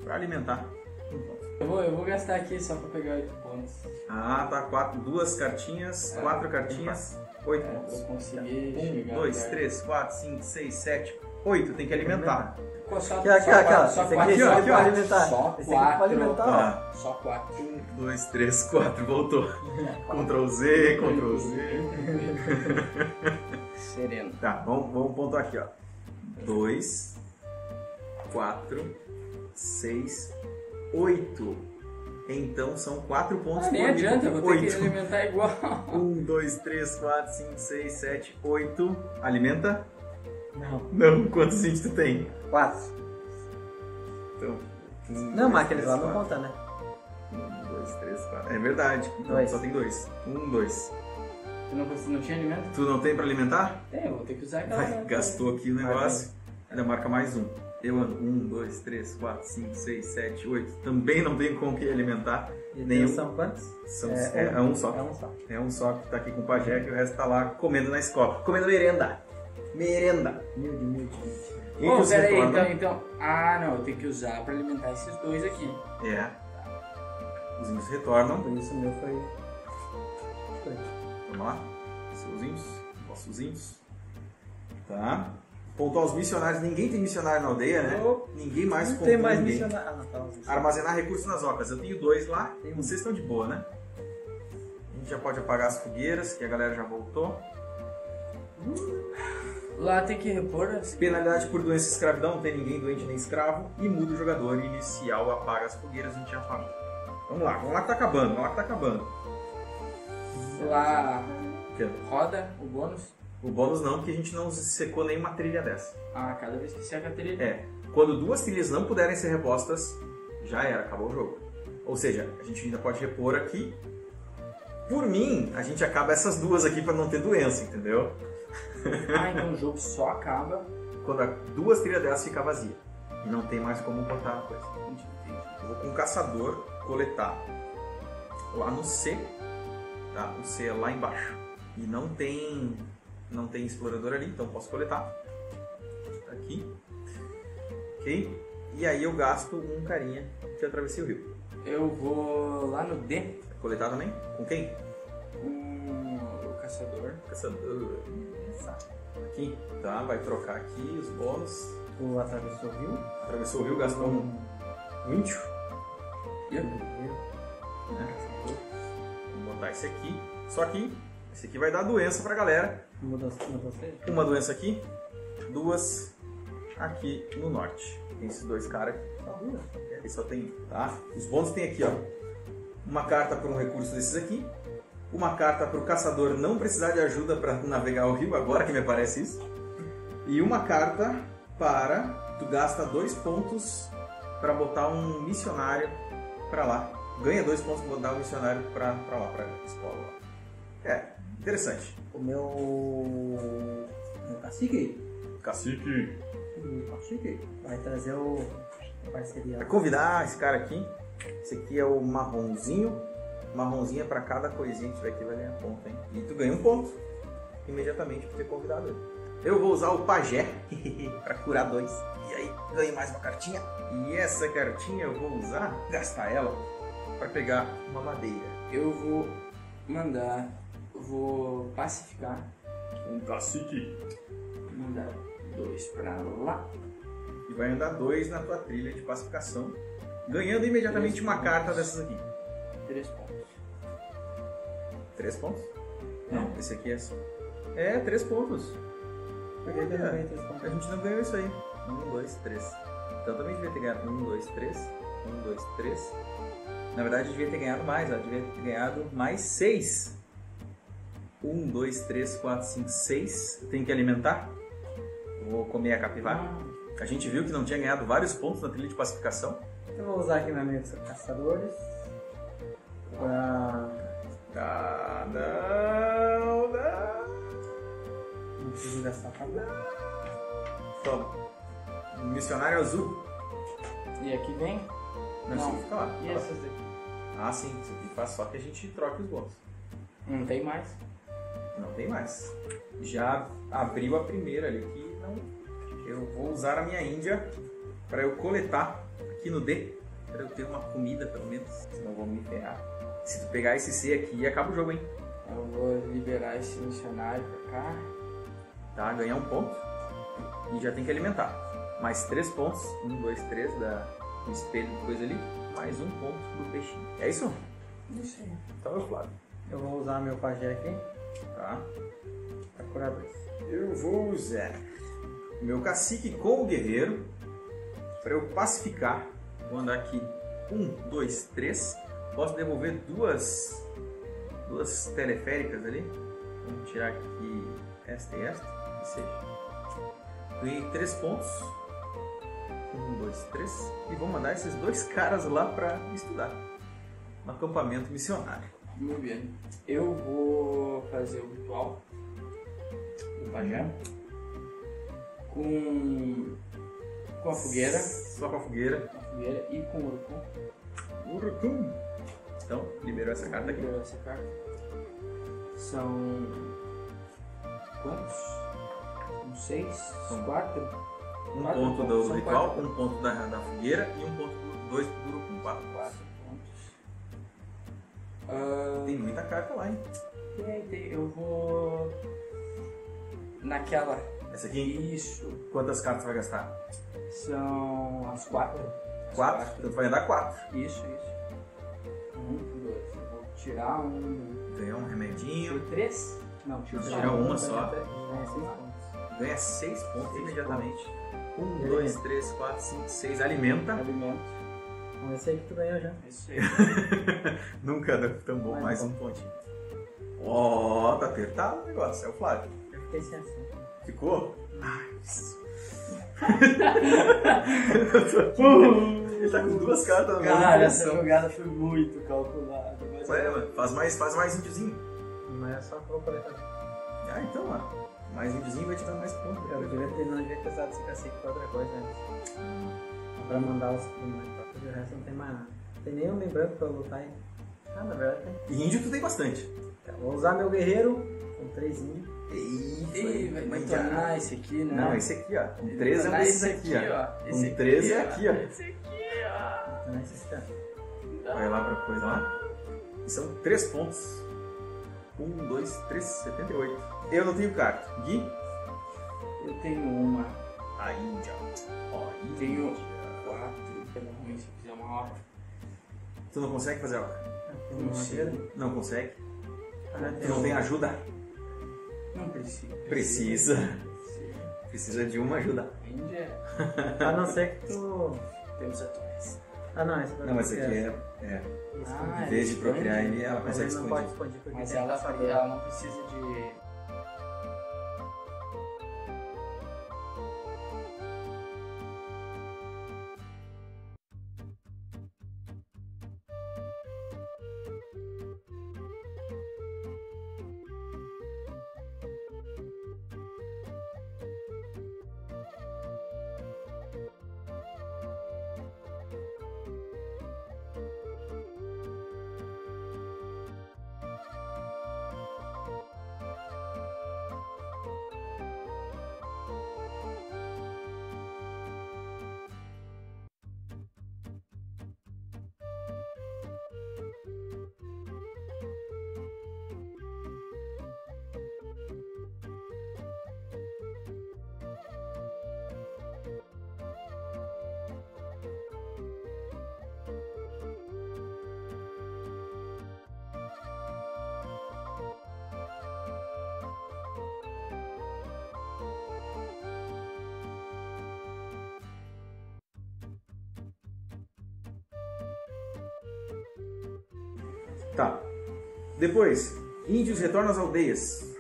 pra alimentar um ponto. Eu vou, eu vou gastar aqui só pra pegar 8 pontos. Ah, tá. Quatro, duas cartinhas, quatro cartinhas, oito É, pontos. eu consegui Um, chegar. dois, perto. três, quatro, cinco, seis, sete, oito. Tem que alimentar. Só, só, Aqui, aqui, só aqui, só quatro, alimentar. Só Esse aqui pode quatro. alimentar, Tá. Só quatro. Um, dois, três, quatro. Voltou. <laughs> Ctrl Z, Ctrl Z. Sereno. Tá, vamos, vamos pontuar aqui, ó. Dois, quatro, seis, oito. Então são quatro pontos Ah, nem por adianta, eu nível. vou ter que alimentar igual. <laughs> Um, dois, três, quatro, cinco, seis, sete, oito. Alimenta? Não. Não. Quantos índios tu tem? Quatro. Então. um, Não, dois, mas aqueles lá não quatro. conta, né? Um, dois, três, quatro. É verdade. Então Dois. só tem dois. Um, dois. Tu não, não tinha alimento? Tu não tem pra alimentar? Tem, eu vou ter que usar aquela. Vai, gastou aqui o negócio. Ainda marca mais um. Eu ando. Um, dois, três, quatro, cinco, seis, sete, oito. Também não tem com o que alimentar. E Nenhum. são quantos? São, é, é um só. É um só. É um só que tá aqui com o pajé e o resto tá lá comendo na escola. Comendo merenda. Merenda. Humilde, humilde, humilde. E os peraí, então, então. Ah, não, eu tenho que usar pra alimentar esses dois aqui. É. Os índios retornam. Por isso o meu foi. foi. Vamos lá? Seuzinhos, vossozinhos. Tá. Pontuar os missionários. Ninguém tem missionário na aldeia, né? Ninguém mais Não tem mais ninguém. missionário. Ah, não, tá. Armazenar recursos nas ocas. Eu tenho dois lá. Tem um. Vocês estão de boa, né? A gente já pode apagar as fogueiras, que a galera já voltou. Lá tem que repor as... Penalidade por doença e escravidão, não tem ninguém doente nem escravo. E muda o jogador inicial, apaga as fogueiras, a gente já falou. Vamos lá, vamos lá que tá acabando, vamos lá que tá acabando. Lá O quê? roda o bônus. O bônus não, porque a gente não secou nenhuma trilha dessa. Ah, cada vez que seca a trilha. É, quando duas trilhas não puderem ser repostas, já era, acabou o jogo. Ou seja, a gente ainda pode repor aqui. Por mim, a gente acaba essas duas aqui para não ter doença, entendeu? <laughs> Ah, então o jogo só acaba. Quando duas trilhas dessas fica vazia. E não tem mais como botar a coisa. Entendi, entendi. Eu vou com o caçador coletar lá no C, tá? O C é lá embaixo. E não tem não tem explorador ali, então posso coletar. Tá Aqui. Ok? E aí eu gasto um carinha que atravessei o rio. Eu vou lá no D coletar também? Com quem? com o caçador. Caçador. Aqui. Tá, vai trocar aqui os bônus. Tu atravessou o rio? Atravessou o rio, gastou um, um índio. Eu? Né? Vou botar esse aqui. Só que esse aqui vai dar doença pra galera. Você? Uma doença aqui, duas aqui no norte. Tem esses dois caras aqui. Duas. Aqui só tem, tá? Os bônus tem aqui, ó. Uma carta por um recurso desses aqui. Uma carta para o caçador não precisar de ajuda para navegar o rio, agora que me aparece isso. E uma carta para tu gasta dois pontos para botar um missionário para lá. Ganha dois pontos para botar um missionário para lá, para escola. lá. É, interessante. O meu. Meu cacique. Cacique. O cacique. Vai trazer o. a parceria. Vai convidar esse cara aqui. Esse aqui é o marronzinho. Marronzinho é pra cada coisinha que tiver aqui vai ganhar ponto, hein? E tu ganha um ponto imediatamente por ter convidado ele. Eu vou usar o pajé <laughs> pra curar dois. E aí ganhei mais uma cartinha. E essa cartinha eu vou usar, gastar ela, pra pegar uma madeira. Eu vou mandar. Vou pacificar. Um cacique. Mandar dois pra lá. E vai andar dois na tua trilha de pacificação. Ganhando imediatamente uma carta dessas aqui. Três pontos. Três pontos? Não, esse aqui é só. É, três pontos. Por que eu não ganhei três pontos? A gente não ganhou isso aí. Um, dois, três. Então também devia ter ganhado um, dois, três. Um, dois, três. Na verdade, devia ter ganhado mais, ó. Devia ter ganhado mais seis. Um, dois, três, quatro, cinco, seis. Tem que alimentar. Vou comer a capivara. Ah, A gente viu que não tinha ganhado vários pontos na trilha de pacificação. Eu vou usar aqui meus amigos caçadores. Pra. Ah, não, não. Não preciso gastar cabelo. Toma. Um missionário azul. E aqui vem. Não, Não. fica lá. E essas daqui? Ah, sim. Isso aqui faz só que a gente troque os bônus. Não tem mais. Não tem mais. Já abriu a primeira ali que não. Eu vou usar a minha Índia para eu coletar aqui no D. Para eu ter uma comida pelo menos. Senão eu vou me ferrar. Se tu pegar esse C aqui, acaba o jogo, hein? Eu vou liberar esse missionário pra cá. Tá? Ganhar um ponto. E já tem que alimentar. Mais três pontos. Um, dois, três da, do espelho de coisa ali. Mais um ponto do peixinho. É isso? Isso aí. Então eu Flávio. Eu vou usar meu pajé aqui Tá? pra curar dois. Eu vou usar o meu cacique com o guerreiro para eu pacificar. Vou andar aqui. Um, dois, três. Posso devolver duas duas teleféricas ali. Vamos tirar aqui esta e esta. Que seja. Ganhei três pontos. Um, dois, três. E vou mandar esses dois caras lá para estudar. No acampamento missionário. Muito bem. Eu vou fazer o ritual do pajé com, com a fogueira, Só com a fogueira. Com a fogueira e com o urucum. Urucum. Então, liberou essa carta aqui. Liberou essa carta. São quantos? São seis? São quatro? Um Quatro ponto pontos, do são ritual, quatro. um ponto da, da fogueira e um ponto do dois do urucum. Quatro. Quatro pontos. Ah, Tem muita carta lá, hein? Tem, tem. Eu vou. Naquela. Essa aqui? Isso. Quantas cartas vai gastar? São as quatro. Quatro? Então tu vai andar quatro. Isso, isso. Um, dois. Eu vou tirar um. Ganhar um remedinho. Tiro três? Não, tiro Tira três. uma só. Ganha seis pontos. Ganha seis pontos imediatamente. Um, Alimenta. dois, três, quatro, cinco, seis. Alimenta. Alimento. Bom, esse aí que tu ganhou já. Isso aí. <laughs> Nunca deu tão bom. Mais Mais um pontinho. Ó, tá apertado o negócio. É o Flávio. Eu fiquei sem ação. Ficou? Ai, <laughs> isso. <laughs> Ele tá com duas cartas na mão. Cara, essa jogada foi muito calculada. Mas Ué, mano, faz mais, faz mais índiozinho. Mas é só coletar. Ah, então, ó. Mais índiozinho vai te dar mais pontos. Eu devia ter, não devia ter usado esse cacique pra outra coisa antes. Pra mandar os primeiros pra fazer o resto não tem mais nada. Não tem nenhum lembrando pra eu lutar aí. Ah, na verdade tem. E índio tu tem bastante. Tá, Vou usar meu guerreiro com três índios. Ih, vai detonar esse aqui, né? Não, esse aqui, ó. Um Vai 13 é um desses esse aqui, ó. Um 13 é aqui, ó. Esse aqui, ó. Então está. Vai lá pra coisa lá. E são 3 pontos. 1, 2, 3, 78. Eu não tenho carta. Gui? Eu tenho uma. A Índia. Ó, Índia. Tenho quatro. Pelo ruim se fizer uma hora. Tu não consegue fazer ela? Tem uma Sim. madeira. Não consegue? Ah, Tu não tem ajuda? Não precisa. Precisa. Precisa de uma ajuda. Índia. <laughs> A não ser que tu. Temos atores. Ah, não, esse vai Não, mas aqui é. é. Ah, Em vez de esconde. procriar ele, ela Mas consegue expandir. Mas ela, ela não precisa de. Depois, índios retornam às aldeias.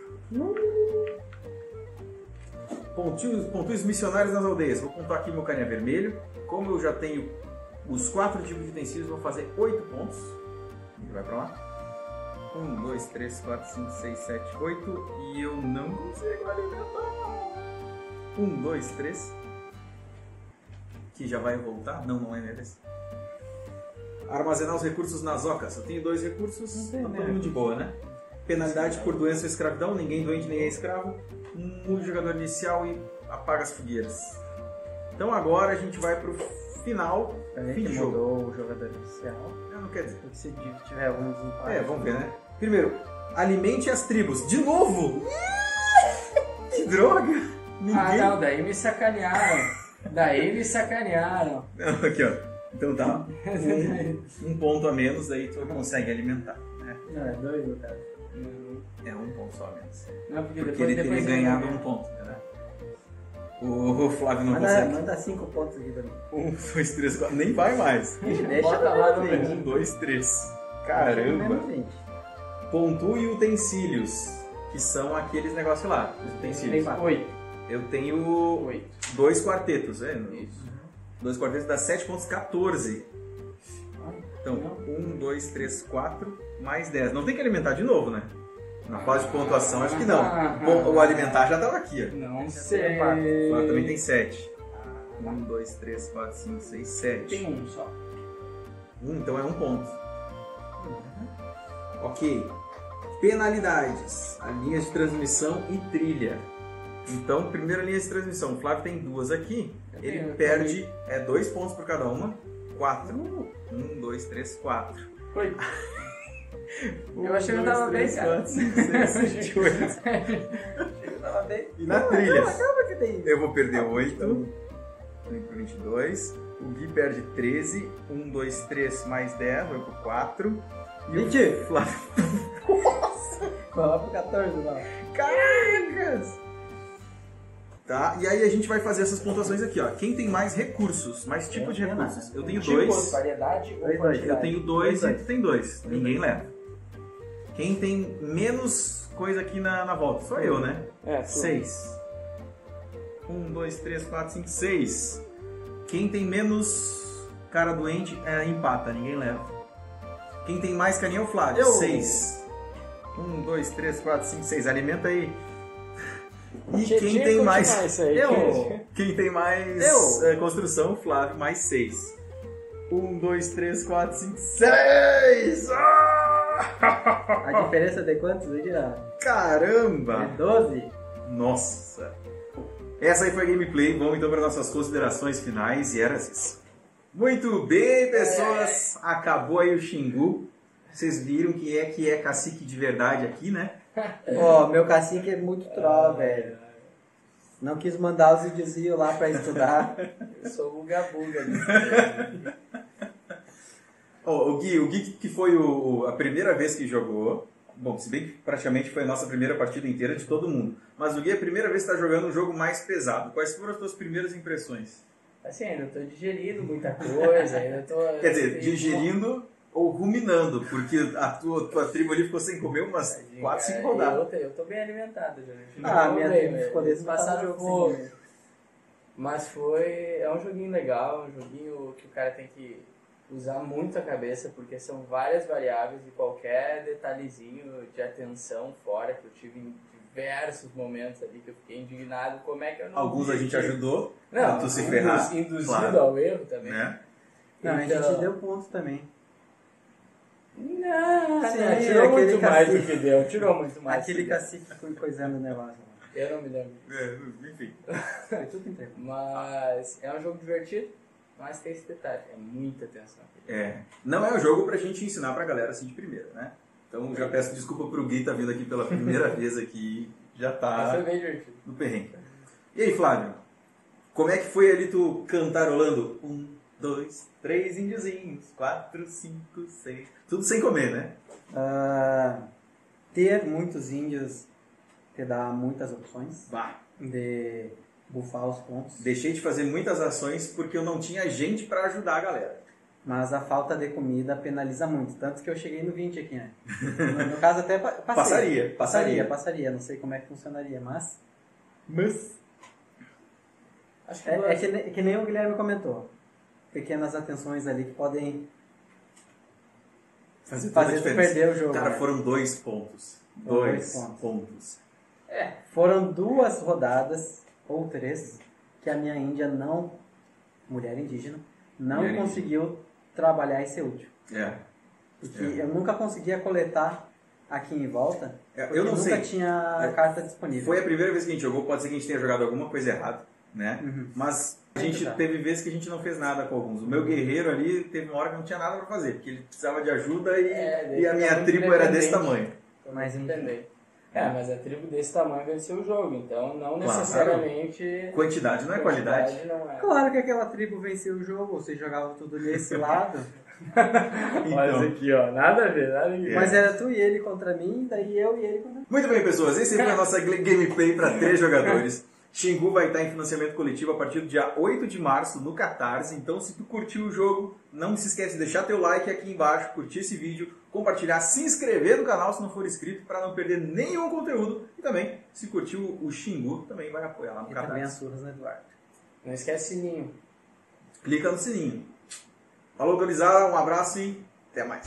Pontios, pontuis missionários nas aldeias. Vou contar aqui meu carinha vermelho. Como eu já tenho os quatro tipos de utensílios, vou fazer oito pontos. Ele vai pra lá. Um, dois, três, quatro, cinco, seis, sete, oito. E eu não consigo alimentar. Um, dois, três. Que já vai voltar? Não, não é neles. Armazenar os recursos nas ocas. Eu tenho dois recursos, tá né? todo mundo de boa, né? Penalidade por doença ou escravidão, ninguém doente, ninguém é escravo. O jogador inicial e apaga as fogueiras. Então agora a gente vai pro final, Peraí fim que de jogo. mudou o jogador inicial. Ah, Não quer dizer. Porque se tiver algum desempate. É, vamos ver, né? Primeiro, alimente as tribos. De novo! <laughs> que droga! Ninguém. Ah, não, daí me sacanearam. daí me sacanearam. Não, aqui, ó. Então tá. <laughs> Um, um ponto a menos, daí tu consegue alimentar. Né? Não, é dois no caso. É um ponto só a menos. Não, porque Porque depois, ele teria depois ganhado um ponto, né? O Flávio não Manda, consegue. manda cinco pontos aqui mim. Um, dois, três, quatro. Nem vai mais. <laughs> Deixa Bota pra lá no. Um, dois, três. Caramba. 20. Pontue utensílios, que são aqueles negócios lá, os utensílios. Oito. Eu tenho Oito. dois quartetos, é? Isso. Dois quartetos dá 7 pontos 14. Ai, Então, não. 1, 2, 3, 4, mais 10. Não tem que alimentar de novo, né? Na fase de pontuação, acho que não. Ah, Bom, o alimentar já tava aqui, ó. Não sei. Flávio também tem 7. Ah, 1, 2, 3, 4, 5, 6, 7. Tem um só. Um, então é um ponto. Ok. Penalidades. A linha de transmissão e trilha. Então, primeira linha de transmissão. O Flávio tem duas aqui. Eu Ele eu perde é, dois pontos por cada uma. Quatro. Um, dois, três, quatro. <laughs> Oito. Eu achei que eu tava bem, cara. 4, 5, 6, 7, 8. Eu tava bem. E na trilha? Calma que tem. Eu vou perder 8. Vem pro 22. O Gui perde 13. 1, 2, 3 mais 10, vai pro 4. E o 20. Flávio. Vai lá pro 14 lá. Caracas! Tá, e aí a gente vai fazer essas pontuações aqui, ó. Quem tem mais recursos, mais tipo de recursos? Eu tenho Tipo, dois. variedade ou dois. Eu quantidade? tenho dois e tu tem dois. Ninguém leva. Quem tem menos coisa aqui na, na volta? Só eu, né? É, tu. Seis. Um, dois, três, quatro, cinco, seis. Quem tem menos cara doente é, empata, ninguém leva. Quem tem mais carinho é o Flávio. Eu. Seis. Um, dois, três, quatro, cinco, seis. Alimenta aí. E quem tem mais. aí, eu. Quem tem mais Eu. é, construção, Flávio, mais seis. Um, dois, três, quatro, cinco, seis! Ah! A diferença de quantos aí? Caramba! É 12? Nossa! Essa aí foi a gameplay. Vamos então para nossas considerações finais e era isso. Muito bem, pessoas! Acabou aí o Xingu. Vocês viram que é que é cacique de verdade aqui, né? <laughs> Ó, meu cacique é muito troll, velho. Não quis mandar os videozinhos lá pra estudar. Eu sou o Gabuga. né? O Gui, o Gui que foi o- a primeira vez que jogou. Bom, se bem que praticamente foi a nossa primeira partida inteira de todo mundo. Mas o Gui é a primeira vez que está jogando um jogo mais pesado. Quais foram as tuas primeiras impressões? Assim, ainda tô digerindo muita coisa, ainda tô... Quer dizer, digerindo ou ruminando, porque a tua, tua tribo ali ficou sem comer umas 4, 5 rodadas. Eu, tô- eu tô bem alimentado gente. Ah, Tô minha tribo ficou desse Passaram jogo fome. Mas foi. É um joguinho legal, um joguinho que o cara tem que usar muito a cabeça, porque são várias variáveis e qualquer detalhezinho de atenção fora que eu tive em diversos momentos ali que eu fiquei indignado. Como é que eu não. Alguns a gente aqui? ajudou Não, a tu se ferrar, induzido claro. ao erro também. né? Não, a Então- gente deu ponto também. Não, Sim, não, tirou aquele muito mais cacique. do que deu, tirou muito mais. Aquele do que cacique foi coisando o negócio. Eu não me lembro. É, enfim. Entregue. Mas é um jogo divertido, mas tem esse detalhe, é muita atenção. É, não é um jogo pra gente ensinar pra galera assim de primeira, né? Então já peço desculpa pro Gui tá vindo aqui pela primeira <laughs> vez aqui, já tá foi bem divertido. no perrengue. E aí, Flávio? Como é que foi ali tu cantarolando? Um, dois, três índiozinhos, quatro, cinco, seis. Tudo sem comer, né? Ah, ter muitos índios te dá muitas opções Bah, de bufar os pontos. deixei de fazer muitas ações porque eu não tinha gente pra ajudar a galera. Mas a falta de comida penaliza muito. Tanto que eu cheguei no 20 aqui, né? No, no caso, até pa- <laughs> passei. Passaria, passaria. Passaria, passaria. Não sei como é que funcionaria, mas. Mas. Acho que, É, é que, ne- que nem o Guilherme comentou. Pequenas atenções ali que podem Fazer a fazer perder o jogo. Cara, né? foram dois pontos. Dois Dois pontos. pontos. É, Foram duas rodadas, ou três, que a minha Índia não, mulher indígena, não Mulher conseguiu trabalhar e ser útil. É. Porque É. eu nunca conseguia coletar aqui em volta, É, eu não nunca sei. tinha É. carta disponível. Foi a primeira vez que a gente jogou, pode ser que a gente tenha jogado alguma coisa errada, né? Uhum. Mas a gente Tá. teve vezes que a gente não fez nada com alguns. O meu guerreiro ali teve uma hora que não tinha nada pra fazer, porque ele precisava de ajuda e, É, e a minha tribo era desse tamanho. Mas enfim. dependente. É, mas a tribo desse tamanho venceu o jogo, então não Claro. necessariamente. Quantidade não é qualidade. não é. Claro que aquela tribo venceu o jogo, vocês jogavam tudo desse <laughs> lado, Então, aqui, ó, nada a ver, nada a ver. É. mas era tu e ele contra mim, daí eu e ele contra mim. Muito bem, pessoas. Esse foi a nossa gameplay para três jogadores. Xingu vai estar em financiamento coletivo a partir do dia 8 de março no Catarse. Então, se tu curtiu o jogo, não se esquece de deixar teu like aqui embaixo, curtir esse vídeo, compartilhar, se inscrever no canal se não for inscrito para não perder nenhum conteúdo. E também, se curtiu o Xingu, também vai apoiar lá no E também as Catarse. surras no Eduardo. Não esquece o sininho. Clica no sininho. Falou, gurizada, um abraço e até mais.